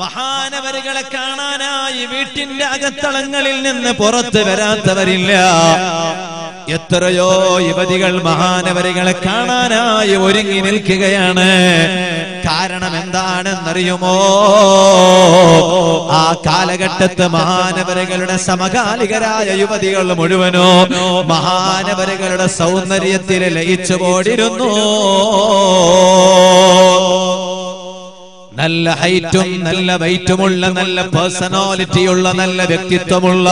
മഹാനവരുകളെ കാണാനായി വീട്ടിന്റെ അകത്തളങ്ങളിൽ നിന്ന് പുറത്ത് വരാത്തവരില്ല. എത്രയോ യുവതികൾ മഹാനവരികളെ കാണാനായി ഒരുങ്ങി നിൽക്കുകയാണ്. കാരണം എന്താണെന്നറിയുമോ? ആ കാലഘട്ടത്ത് മഹാനവരുകളുടെ സമകാലികരായ യുവതികൾ മുഴുവനോ മഹാനവരുകളുടെ സൗന്ദര്യത്തിൽ ലയിച്ചു പോടിരുന്നു നല്ല ഹൈറ്റും നല്ല വെയിറ്റുമുള്ള നല്ല പേഴ്സണാലിറ്റിയുള്ള നല്ല വ്യക്തിത്വമുള്ള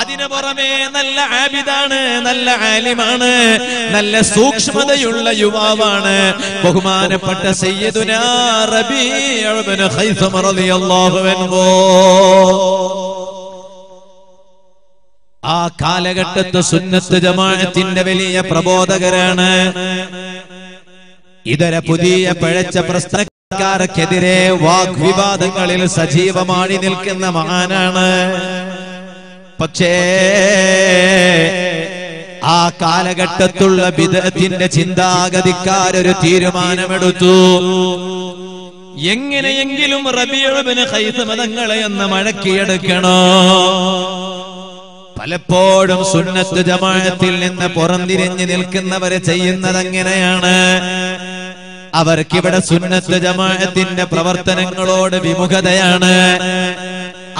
അതിനു പുറമെ നല്ല ആബിദാണ് നല്ല ആലിമാണ് നല്ല സൂക്ഷ്മതയുള്ള യുവാവാണ്. ബഹുമാനപ്പെട്ട സയ്യിദുന ഖൈസം റളിയല്ലാഹു അൻഹു. ആ കാലഘട്ടത്ത് സുന്നത്ത് ജമാഅത്തിന്റെ വലിയ പ്രബോധകരാണ്. ഇതര പുതിയ പഴച്ച പിഴച്ച പ്രശ്നക്കാർക്കെതിരെ വാഗ്വിവാദങ്ങളിൽ സജീവമായി നിൽക്കുന്ന മഹാനാണ്. പക്ഷേ ആ കാലഘട്ടത്തുള്ള വിധത്തിന്റെ ചിന്താഗതിക്കാരൊരു തീരുമാനമെടുത്തു. എങ്ങനെയെങ്കിലും റബിയുബിന് ഹൈസമതങ്ങളെ എന്ന് മഴക്കിയെടുക്കണോ പലപ്പോഴും സുന്നത്ത് ജമാഅത്തിൽ നിന്ന് പുറംതിരിഞ്ഞ് നിൽക്കുന്നവർ ചെയ്യുന്നത് എങ്ങനെയാണ് അവർക്കിവിടെ സുന്നത്ത് ജമാഅത്തിന്റെ പ്രവർത്തനങ്ങളോട് വിമുഖതയാണ്.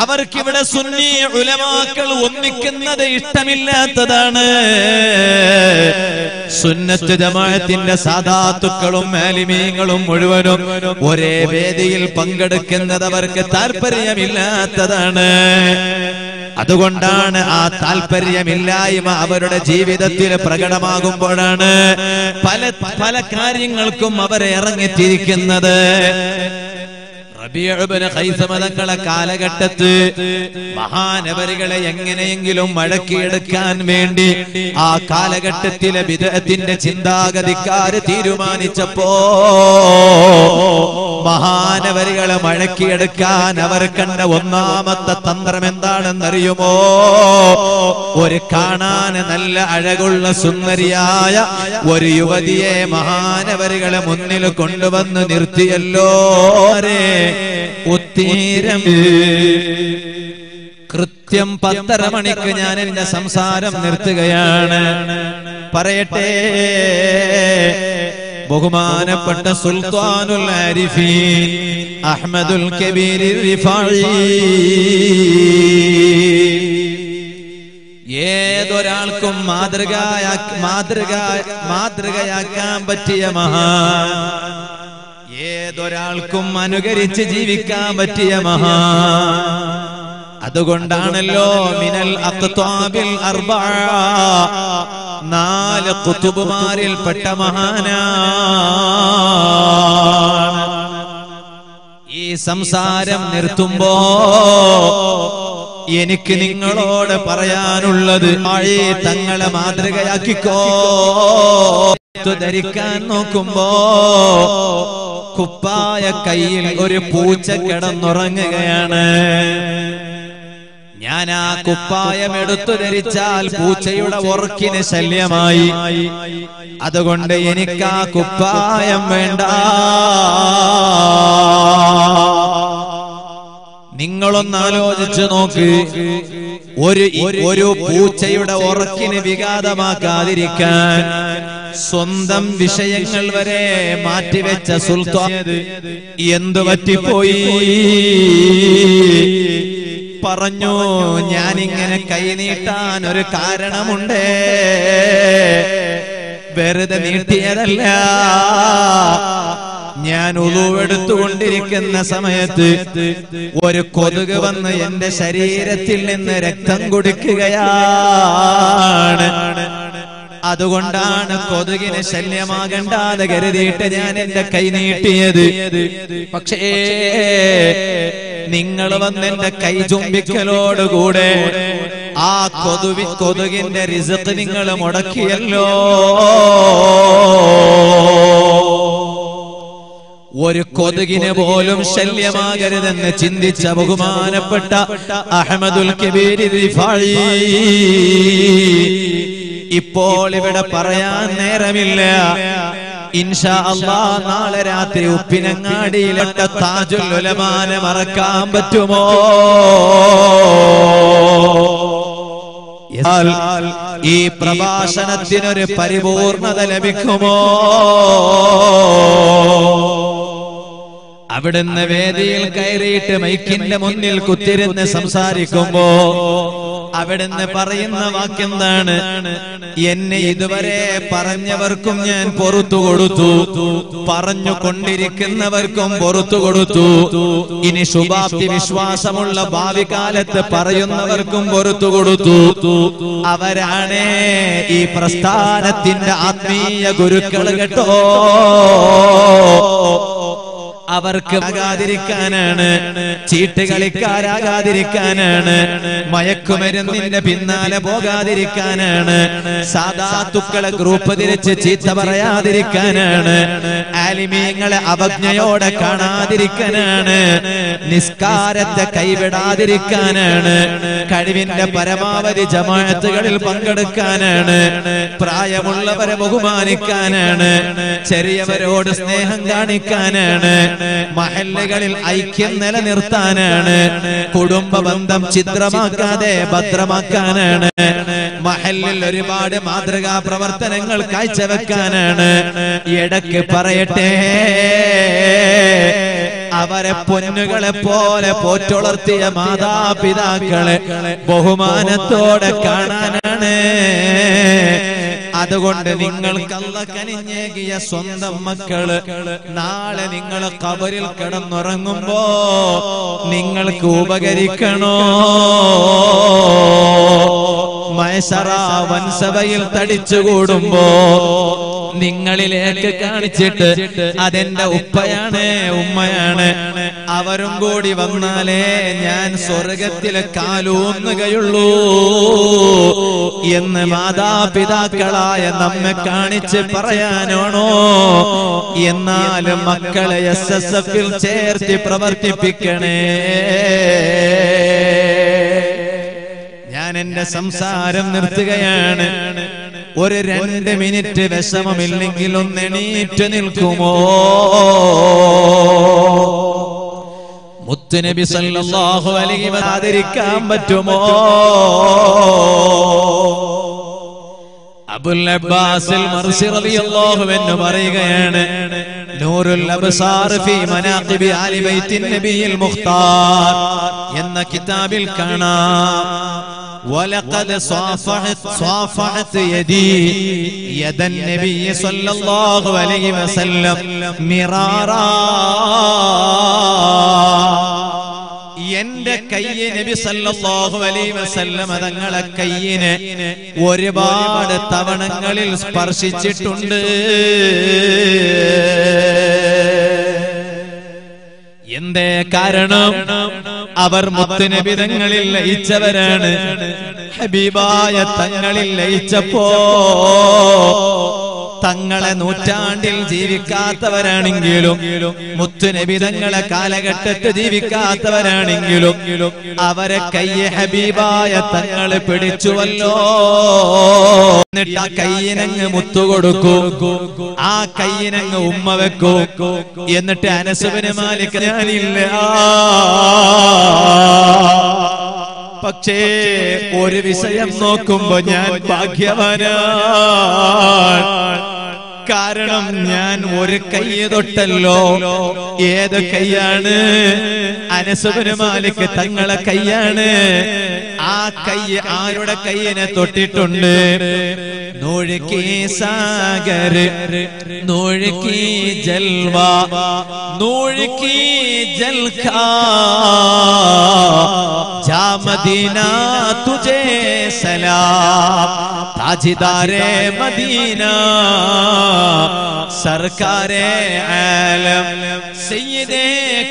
അവർക്കിവിടെ സുന്നി ഉലമാക്കൾ ഒന്നിക്കുന്നത് ഇഷ്ടമില്ലാത്തതാണ്. സുന്നത്ത് ജമാഅത്തിന്റെ സാധാത്തുക്കളും മാലിമീങ്ങളും മുഴുവനും ഒരേ വേദിയിൽ പങ്കെടുക്കുന്നത് അവർക്ക് താല്പര്യമില്ലാത്തതാണ് അതുകൊണ്ടാണ് ആ താല്പര്യമില്ലായ്മ അവരുടെ ജീവിതത്തിൽ പ്രകടമാകുമ്പോഴാണ് പല പല കാര്യങ്ങൾക്കും അവരെ ഇറങ്ങിത്തിരിക്കുന്നത്. ഹൈസമതങ്ങളെ കാലഘട്ടത്ത് മഹാനവരികളെ എങ്ങനെയെങ്കിലും മടക്കിയെടുക്കാൻ വേണ്ടി ആ കാലഘട്ടത്തിലെ വിദഗ്ധത്തിന്റെ ചിന്താഗതിക്കാര് തീരുമാനിച്ചപ്പോ മഹാനവരികളെ മഴക്കിയെടുക്കാൻ അവർ കണ്ട ഒന്നാമത്തെ തന്ത്രം എന്താണെന്നറിയുമോ? ഒരു കാണാൻ നല്ല അഴകുള്ള സുന്ദരിയായ ഒരു യുവതിയെ മഹാനവരികളെ മുന്നിൽ കൊണ്ടുവന്ന് നിർത്തിയല്ലോ? ഉത്തീരം. കൃത്യം പത്തര മണിക്ക് ഞാൻ എന്റെ സംസാരം നിർത്തുകയാണ്. പറയട്ടെ. ബഹുമാനപ്പെട്ട സുൽത്താനുൽ ആരിഫീൻ അഹമ്മദുൽ കബീർ ഏതൊരാൾക്കും മാതൃകയാ മാതൃക മാതൃകയാക്കാൻ പറ്റിയ മഹാ. ഏതൊരാൾക്കും അനുകരിച്ച് ജീവിക്കാൻ പറ്റിയ മഹാ. അതുകൊണ്ടാണല്ലോ മിനൽ അർബഅ നാല് കുത്തുബുമാരിൽപ്പെട്ട മഹാനാണ് ഈ സംസാരം നിർത്തുമ്പോ എനിക്ക് നിങ്ങളോട് പറയാനുള്ളത് ആഴേ തങ്ങളെ മാതൃകയാക്കിക്കോ. ധരിക്കാൻ നോക്കുമ്പോ കുപ്പായ കയ്യിൽ ഒരു പൂച്ച കിടന്നുറങ്ങുകയാണ്. ഞാൻ ആ കുപ്പായം എടുത്തു ധരിച്ചാൽ പൂച്ചയുടെ ഉറക്കിന് ശല്യമായി. അതുകൊണ്ട് എനിക്ക് ആ കുപ്പായം വേണ്ട. നിങ്ങളൊന്ന് ആലോചിച്ചു നോക്ക്. ഒരു ഒരു പൂച്ചയുടെ ഉറക്കിന് വിഘാതമാക്കാതിരിക്കാൻ സ്വന്തം വിഷയങ്ങൾ വരെ മാറ്റിവെച്ച സുൽത്താൻ എന്തു പറ്റിപ്പോയി? പറഞ്ഞു ഞാനിങ്ങനെ കൈനീട്ടാൻ ഒരു കാരണമുണ്ട്. വെറുതെ നീട്ടിയതല്ല. ഞാൻ ഉളുവെടുത്തുകൊണ്ടിരിക്കുന്ന സമയത്ത് ഒരു കൊതുക് വന്ന് എന്റെ ശരീരത്തിൽ നിന്ന് രക്തം കുടിക്കുകയാണ്. അതുകൊണ്ടാണ് കൊതുകിന് ശല്യമാകണ്ടാതെ കരുതിയിട്ട് ഞാൻ എന്റെ കൈ നീട്ടിയത്. പക്ഷേ നിങ്ങൾ വന്ന് എന്റെ കൈ ചുംബിക്കലോടുകൂടെ ആ കൊതുവി കൊതുകിന്റെ റിസത്ത് നിങ്ങൾ മുടക്കിയല്ലോ. ഒരു കൊതുകിന് പോലും ശല്യമാകരുതെന്ന് ചിന്തിച്ച ബഹുമാനപ്പെട്ട അഹമ്മദുൽ കബീരി ഇപ്പോൾ ഇവിടെ പറയാൻ നേരമില്ല. ഇൻഷാ അള്ളാ നാളെ രാത്രി ഉപ്പിനങ്ങാടിയിലിട്ട താജുൽ ഉലമാനെ മറക്കാൻ പറ്റുമോ? ഈ പ്രഭാഷണത്തിനൊരു പരിപൂർണത ലഭിക്കുമോ? അവിടുന്ന് വേദിയിൽ കയറിയിട്ട് മൈക്കിന്റെ മുന്നിൽ കുത്തിരുന്ന് സംസാരിക്കുമ്പോ അവിടുന്ന് പറയുന്ന വാക്കെന്താണ്? എന്നെ ഇതുവരെ പറഞ്ഞവർക്കും ഞാൻ പൊറത്തു കൊടുത്തു. പറഞ്ഞു കൊണ്ടിരിക്കുന്നവർക്കും പൊറത്തു കൊടുത്തു. ഇനി ശുഭാപ്തി വിശ്വാസമുള്ള ഭാവി കാലത്ത് പറയുന്നവർക്കും പൊറത്തു കൊടുത്തു. അവരാണ് ഈ പ്രസ്ഥാനത്തിന്റെ ആത്മീയ ഗുരുക്കൾ കേട്ടോ. അവർക്ക് ആകാതിരിക്കാനാണ് ചീട്ട് കളിക്കാരാകാതിരിക്കാനാണ്. മയക്കുമരുന്നിന്റെ പിന്നാലെ പോകാതിരിക്കാനാണ്. സാധാത്തുക്കളെ ഗ്രൂപ്പ് തിരിച്ച് ചീത്ത പറയാതിരിക്കാനാണ്. ആലിമീങ്ങളെ അവജ്ഞയോടെ കാണാതിരിക്കാനാണ്. നിസ്കാരത്തെ കൈവിടാതിരിക്കാനാണ്. കഴിവിന്റെ പരമാവധി ജമാഅത്തുകളിൽ പങ്കെടുക്കാനാണ്. പ്രായമുള്ളവരെ ബഹുമാനിക്കാനാണ്. ചെറിയവരോട് സ്നേഹം കാണിക്കാനാണ്. മഹല്ലുകളിൽ ഐക്യം നിലനിർത്താനാണ്. കുടുംബ ബന്ധം ചിത്രമാക്കാതെ ഭദ്രമാക്കാനാണ്. മഹല്ലിൽ ഒരുപാട് മാതൃകാ പ്രവർത്തനങ്ങൾ കാഴ്ചവെക്കാനാണ്. ഇടയ്ക്ക് പറയട്ടെ അവരെ പൊന്നുകളെ പോലെ പോറ്റുളർത്തിയ മാതാപിതാക്കളെ ബഹുമാനത്തോടെ കാണാനാണ്. അതുകൊണ്ട് നിങ്ങൾക്കല്ല കനിഞ്ഞേകിയ സ്വന്തം മക്കൾ. നാളെ നിങ്ങൾ കബറിൽ കിടന്നുറങ്ങുമ്പോ നിങ്ങൾക്ക് ഉപകരിക്കണോ? മൈസറ വൻസഭയിൽ തടിച്ചുകൂടുമ്പോ നിങ്ങളിലേക്ക് കാണിച്ചിട്ട് അതെന്റെ ഉപ്പയാണ് ഉമ്മയാണ്. അവരും കൂടി വന്നാലേ ഞാൻ സ്വർഗത്തിലെ കാലൂന്നുകയുള്ളൂ എന്ന് മാതാപിതാക്കളായ നമ്മെ കാണിച്ച് പറയാനാണോ? എന്നാലും മക്കളെ എസ് എസ് എഫിൽ ചേർത്തി പ്രവർത്തിപ്പിക്കണേ. ഞാൻ എന്റെ സംസാരം നിർത്തുകയാണ്. ഒരു രണ്ട് മിനിറ്റ് വിഷമമില്ലെങ്കിൽ ഒന്ന് എണീറ്റ് നിൽക്കുമോ? മുത്തുനബി സല്ലല്ലാഹു അലൈഹി ആദരിക്കാൻ പറ്റുമോ? അബ്ബാസിൽ മർസി പറയുകയാണ് നൂറുൽ അബ്സാർ ഫീ മനാഖിബി ആലി മുഖ്താർ എന്ന കിതാബിൽ കാണാം. ولقد صافحت صافحت يدي يد النبي صلى الله عليه وسلم مرارا എന്റെ കയ്യെ നബി സല്ലല്ലാഹു അലൈഹി വസല്ലം തങ്ങളെ കയ്യിനെ ഒരുപാട് തവണങ്ങളിൽ സ്പർശിച്ചിട്ടുണ്ട് എന്തേ കാരണം? അവർ മുത്തുനബിതങ്ങളിൽ ലയിച്ചവരാണ്. ഹബീബായ തങ്ങളിൽ ലയിച്ചപ്പോ തങ്ങളെ നൂറ്റാണ്ടിൽ ജീവിക്കാത്തവരാണെങ്കിലും മുത്തുനബിതങ്ങളെ കാലഘട്ടത്ത് ജീവിക്കാത്തവരാണെങ്കിലും അവരെ കയ്യെ ഹബീബായ തങ്ങളെ പിടിച്ചുവല്ലോ. എന്നിട്ട് ആ കയ്യിനങ്ങ് മുത്തുകൊടുക്കൂ ആ കയ്യിനങ്ങ് ഉമ്മ വെക്കൂ. എന്നിട്ട് അനസുബിന് മാലിക് ഞാനില്ല. പക്ഷേ ഒരു വിഷയം നോക്കുമ്പോ ഞാൻ ഭാഗ്യവാനാണ്. കാരണം ഞാൻ ഒരു കൈ തൊട്ടല്ലോ. ഏത് കൈയാണ്? അനസുബന് മാലിക് തങ്ങളെ കൈയാണ്. ആ കൈ ആരുടെ കൈയിനെ തൊട്ടിട്ടുണ്ട്? നോഴുക്കി സാഗർ നോഴുക്കി ജൽവ നോഴുക്കി ജൽഖാ. जा मदीना तुझे सलाम ताजदारे मदीना सरकारे आलम सैयदे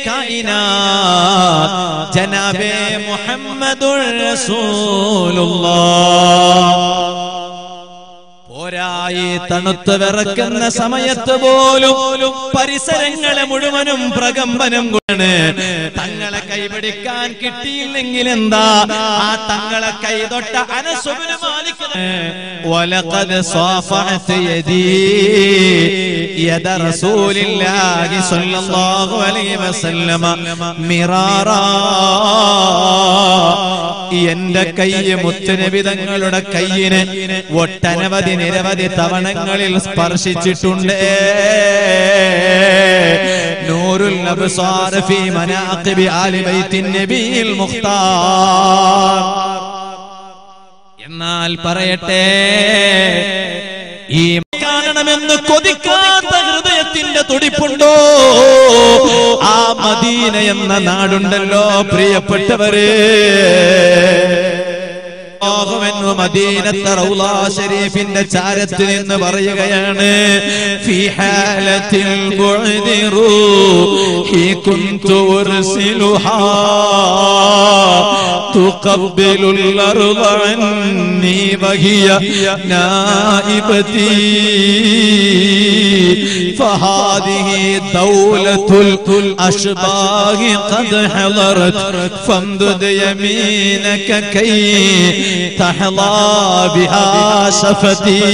कायनात जनाबे मुहम्मदुर रसूलुल्लाह പോരായി തണുത്ത് വിറക്കുന്ന സമയത്ത് പോലും പരിസരങ്ങളെ മുഴുവനും പ്രകമ്പനം കൊണ്ട് തങ്ങളെ കൈപിടിക്കാൻ കിട്ടിയില്ലെങ്കിൽ എന്താ? ആ തങ്ങളെ കൈ തൊട്ട അനസുബിന് വലഖദ് എന്റെ കയ്യ് മുത്തുനബി തങ്ങളുടെ കയ്യിന് ഒട്ടനവധി നിരവധി തവണങ്ങളിൽ സ്പർശിച്ചിട്ടുണ്ട്. നൂറുൽ ഫീ മനാഖിബി ആലി ബൈത്തിൻ നബിയിൽ മുഖ്താർ. എന്നാൽ പറയട്ടെ ഈ കാണണമെന്ന് കൊതിക്കാത്ത ഹൃദയത്തിന്റെ തുടിപ്പുണ്ടോ? ആ മദീന എന്ന നാടുണ്ടല്ലോ പ്രിയപ്പെട്ടവര്. ആകുമെന്ന് മദീനത്തെ റൗലാ ഷരീഫിന്റെ ചാരത്ത് നിന്ന് പറയുകയാണ് ഫി ഹാലത്തിൽ ബുഅദി റൂഹി കുന്തു ഉർസിലുഹാ تقبل الأرض عني وهي نائبتي فهذه دولة الأشباه قد حضرت فامدد يمينك كي تحظى بها شفتي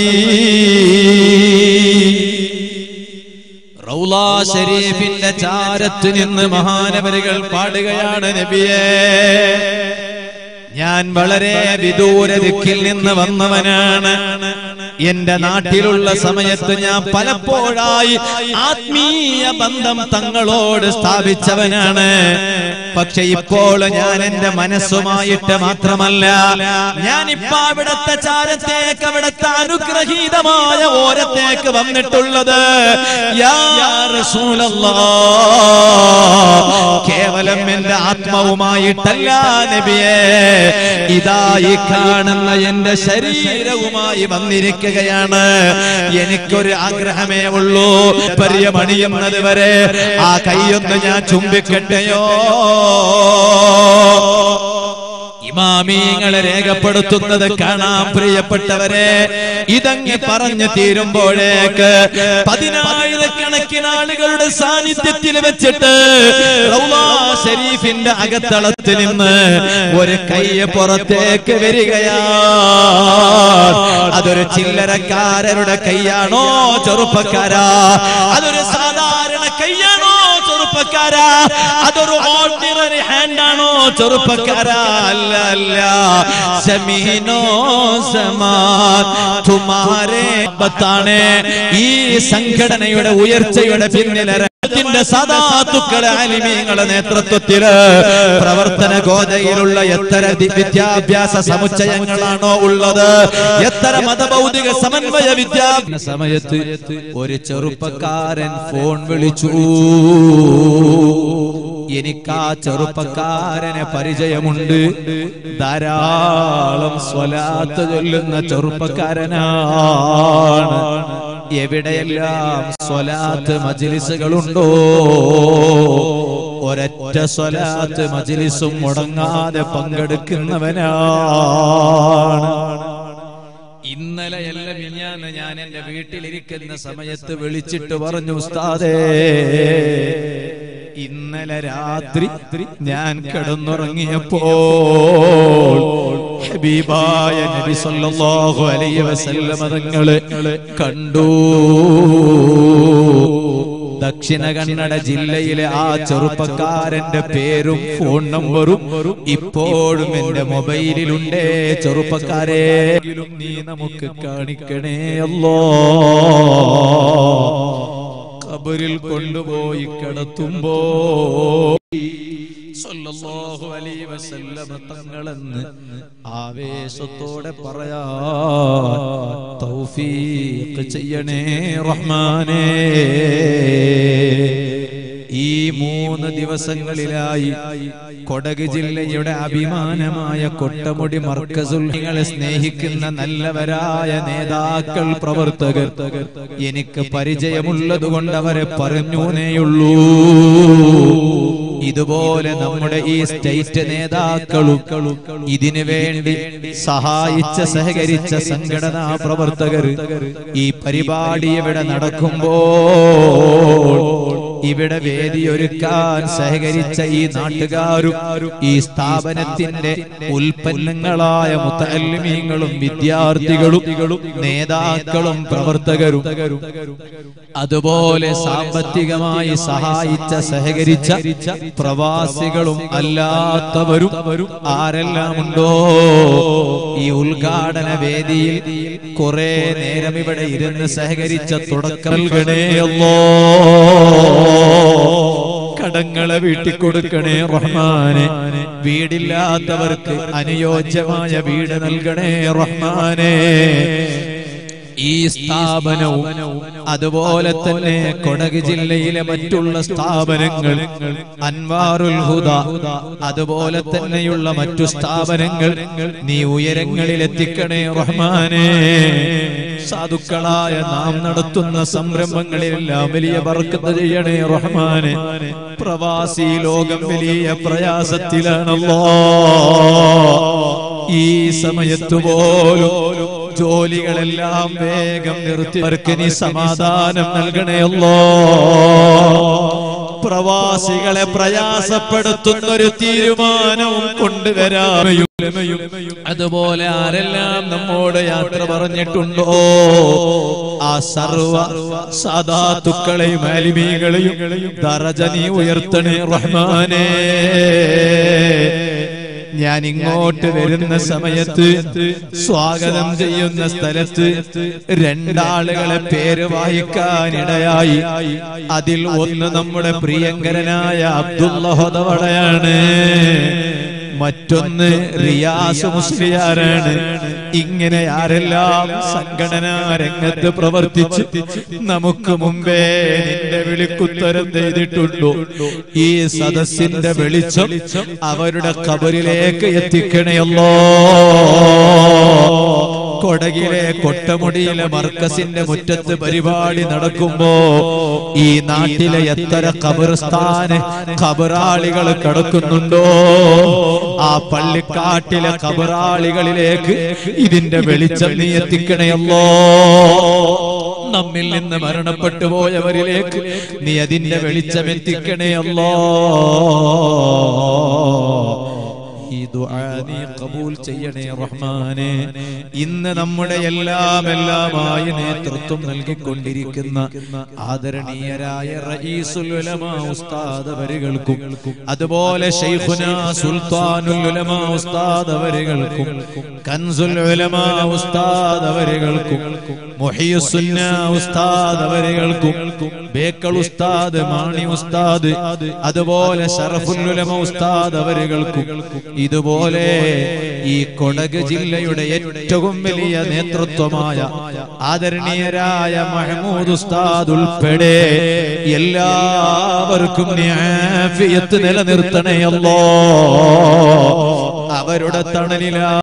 റൗലാ ഷരീഫിന്റെ ചാരത്ത് നിന്ന് മഹാനവരുകൾ പാടുകയാണ് നബിയേ ഞാൻ വളരെ വിദൂര ദിക്കിൽ നിന്ന് വന്നവനാണ് എന്റെ നാട്ടിലുള്ള സമയത്ത് ഞാൻ പലപ്പോഴായി ആത്മീയ ബന്ധം തങ്ങളോട് സ്ഥാപിച്ചവനാണ്. പക്ഷെ ഇപ്പോൾ ഞാൻ എന്റെ മനസ്സുമായിട്ട് മാത്രമല്ല ഞാനിപ്പോ അവിടത്തെ ചാരത്തേക്ക് അവിടത്തെ അനുഗ്രഹീതമായ ഓരത്തേക്ക് വന്നിട്ടുള്ളത്. കേവലം എന്റെ ആത്മാവുമായിട്ടല്ല നബിയേ ഇതായി കാണുന്ന എന്റെ ശരീരവുമായി വന്നിരിക്കുകയാണ് എനിക്കൊരു ആഗ്രഹമേ ഉള്ളൂ. പര്യമണിയുന്നത് വരെ ആ കൈയൊന്ന് ഞാൻ ചുംബിക്കട്ടെയോ? ഇമാമീങ്ങളെ രേഖപ്പെടുത്തുന്നത് കാണാം പ്രിയപ്പെട്ടവരെ. ഇതങ്ങി പറഞ്ഞു തീരുമ്പോഴേക്ക് പതിനായിരക്കണക്കിന് ആളുകളുടെ സാന്നിധ്യത്തിൽ വെച്ചിട്ട് ഷരീഫിന്റെ അകത്തളത്തിൽ നിന്ന് ഒരു കൈ പുറത്തേക്ക് വരികയാ. അതൊരു ചില്ലരക്കാരരുടെ കൈയാണോ ചെറുപ്പക്കാരാ? അതൊരു ചെറുപ്പക്കാരാ. അതൊരു ഓർഡിനറി ഹാൻഡ് ആണോ? ചെറുപ്പക്കാരാ. അല്ല അല്ല. സമീനോ സമാൻ തുമാരെ ബത്താണ് ഈ സംഘടനയുടെ ഉയർച്ചയുടെ പിന്നിലെ ത്തിന്റെ സദാത്തുക്കളെ നേതൃത്വത്തിൽ പ്രവർത്തന ഗോതയിലുള്ള എത്ര വിദ്യാഭ്യാസ സമുച്ചയങ്ങളാണോ ഉള്ളത്? എത്ര മതഭൗതിക സമന്വയ വിദ്യാഭ്യാസ സമയത്ത് ഒരു ചെറുപ്പക്കാരൻ ഫോൺ വിളിച്ചു. എനിക്ക് ആ ചെറുപ്പക്കാരനെ പരിചയമുണ്ട്. ധാരാളം സ്വലാത്ത് ചൊല്ലുന്ന ചെറുപ്പക്കാരനാണ്. എവിടെയെല്ലാം സ്വലാത്ത് മജിലിസുകളുണ്ടോ? ഒരൊറ്റ സ്വലാത്ത് മജിലിസും മുടങ്ങാതെ പങ്കെടുക്കുന്നവനാണ്. ഇന്നലെ മിനിഞ്ഞാന്ന് ഞാൻ എന്റെ വീട്ടിലിരിക്കുന്ന സമയത്ത് വിളിച്ചിട്ട് പറഞ്ഞു ഉസ്താദേ ഇന്നലെ രാത്രി ഞാൻ കിടന്നുറങ്ങിയപ്പോൾ ഹബീബായ നബി സല്ലല്ലാഹു അലൈഹി വസല്ലമ തങ്ങളെ കണ്ടു. ദക്ഷിണ കന്നഡ ജില്ലയിലെ ആ ചെറുപ്പക്കാരന്റെ പേരും ഫോൺ നമ്പറും ഇപ്പോഴും എന്റെ മൊബൈലിലുണ്ട്. ചെറുപ്പക്കാരെ നീ നമുക്ക് കാണിക്കണേ അല്ലോ. കബറിൽ കൊണ്ടുപോയി കിടത്തുമ്പോ തങ്ങളെന്ന് ആവേശത്തോടെ പറയാ തൗഫീഖ് ചെയ്യണേ റഹ്മാനേ. ഈ മൂന്ന് ദിവസങ്ങളിലായി കൊടക് ജില്ലയുടെ അഭിമാനമായ കൊട്ടമുടി മർക്കസുൽ നിങ്ങളെ സ്നേഹിക്കുന്ന നല്ലവരായ നേതാക്കൾ പ്രവർത്തകർ എനിക്ക് പരിചയമുള്ളതുകൊണ്ട് അവരെ പറഞ്ഞൂനേയുള്ളൂ ഇതുപോലെ നമ്മുടെ ഈ സ്റ്റേറ്റ് നേതാക്കളും ഇതിനു വേണ്ടി സഹായിച്ച സഹകരിച്ച സംഘടനാ പ്രവർത്തകർ ഈ പരിപാടി ഇവിടെ നടക്കുമ്പോൾ ഇവിടെ വേദിയൊരുക്കാൻ സഹകരിച്ച ഈ നാട്ടുകാരും ഈ സ്ഥാപനത്തിന്റെ ഉൽപ്പന്നങ്ങളായ മുത്തല്ലിമീങ്ങളും വിദ്യാർത്ഥികളും നേതാക്കളും പ്രവർത്തകരും അതുപോലെ സാമ്പത്തികമായി സഹായിച്ച സഹകരിച്ച പ്രവാസികളും അല്ലാത്തവരും ആരെല്ലാം ഉണ്ടോ ഈ ഉദ്ഘാടന വേദിയിൽ കുറെ നേരം ഇവിടെ ഇരുന്ന് സഹകരിച്ച തുടക്കം നൽകണേ അല്ലോ. കടങ്ങളെ വീട്ടിൽ കൊടുക്കണേ റഹ്മാനെ. വീടില്ലാത്തവർക്ക് അനുയോജ്യമായ വീട് നൽകണേ റഹ്മാനെ. ഈ സ്ഥാപനവും അതുപോലെ തന്നെ കൊടക് ജില്ലയിലെ മറ്റുള്ള സ്ഥാപനങ്ങൾ അൻവാറുൽ ഹുദ അതുപോലെ തന്നെയുള്ള മറ്റു സ്ഥാപനങ്ങൾ നീ ഉയരങ്ങളിൽ എത്തിക്കണേ റഹ്മാനേ. സാധുക്കളായ നാം നടത്തുന്ന സംരംഭങ്ങളെല്ലാം വലിയ വർക്കത്ത് ചെയ്യണേ റഹ്മാനെ. പ്രവാസി ലോകം വലിയ പ്രയാസത്തിലാണല്ലോ. ഈ സമയത്ത് പോലും ജോലികളെല്ലാം വേഗം നിർത്തി. അവർക്ക് നീ സമാധാനം നൽകണേയുള്ളോ പ്രവാസികളെ പ്രയാസപ്പെടുത്തുന്ന ഒരു തീരുമാനവും കൊണ്ടുവരാമയും. അതുപോലെ ആരെല്ലാം നമ്മോട് യാത്ര പറഞ്ഞിട്ടുണ്ടോ? ആ സർവ സദാത്തുക്കളെയും അലിമീകളെയും ദറജ നീ ഉയർത്തണേ റഹ്മാനേ. ഞാൻ ഇങ്ങോട്ട് വരുന്ന സമയത്ത് സ്വാഗതം ചെയ്യുന്ന സ്ഥലത്ത് രണ്ടാളുകളെ പേര് വായിക്കാനിടയായി. അതിൽ ഒന്ന് നമ്മുടെ പ്രിയങ്കരനായ അബ്ദുള്ളഹോദവടയാണ് മറ്റൊന്ന് റിയാസ് മുസ്ലിയാരാണ്. ഇങ്ങനെ ആരെല്ലാം സംഘടനാ രംഗത്ത് പ്രവർത്തിച്ച് നമുക്ക് മുമ്പേ നിന്റെ വിളിക്കുത്തരം ചെയ്തിട്ടുണ്ടോ? ഈ സദസ്സിന്റെ വെളിച്ചം അവരുടെ കബറിലേക്ക് എത്തിക്കണയല്ലോ. കൊടകിലെ കൊട്ടമുടിയിലെ മർക്കസിന്റെ മുറ്റത്ത് പരിപാടി നടക്കുമ്പോ ഈ നാട്ടിലെ എത്ര കബർസ്ഥാന് കബറാളികൾ കിടക്കുന്നുണ്ടോ? ആ പള്ളിക്കാട്ടിലെ കബറാളികളിലേക്ക് ഇതിന്റെ വെളിച്ചം നീ എത്തിക്കണയല്ലോ നമ്മിൽ നിന്ന് മരണപ്പെട്ടു പോയവരിലേക്ക് നീ അതിന്റെ വെളിച്ചം എത്തിക്കണയല്ലോ ഈ ദുആ നീ കബൂൽ ചെയ്യണേ റഹ്മാനെ. ഇന്ന് നമ്മുടെ എല്ലാം എല്ലാമായി നേതൃത്വം നൽകിക്കൊണ്ടിരിക്കുന്ന ആദരണീയരായ റഈസുൽ ഉലമാ ഉസ്താദ് അതുപോലെ ശൈഖുന സുൽത്താനുൽ ഉലമാ ഉസ്താദ് അവരുകൾക്കും കൻസുൽ ഉലമാ ഉസ്താദ് അവരുകൾക്കും മുഹിയുസുന്ന ഉസ്താദ് അവരുകൾക്കും ബേക്കൾ ഉസ്താദ് മാണി ഉസ്താദ് അതുപോലെ ഷറഫുൽ ഉലമ ഉസ്താദ് അവരുകൾക്കും ഇതുപോലെ ഈ കൊടക് ജില്ലയുടെ ഏറ്റവും വലിയ നേതൃത്വമായ ആദരണീയരായ മഹമൂദ് ഉസ്താദ് ഉൾപ്പെടെ എല്ലാവർക്കും നിലനിർത്തണയല്ലോ അവരുടെ തണലിലാ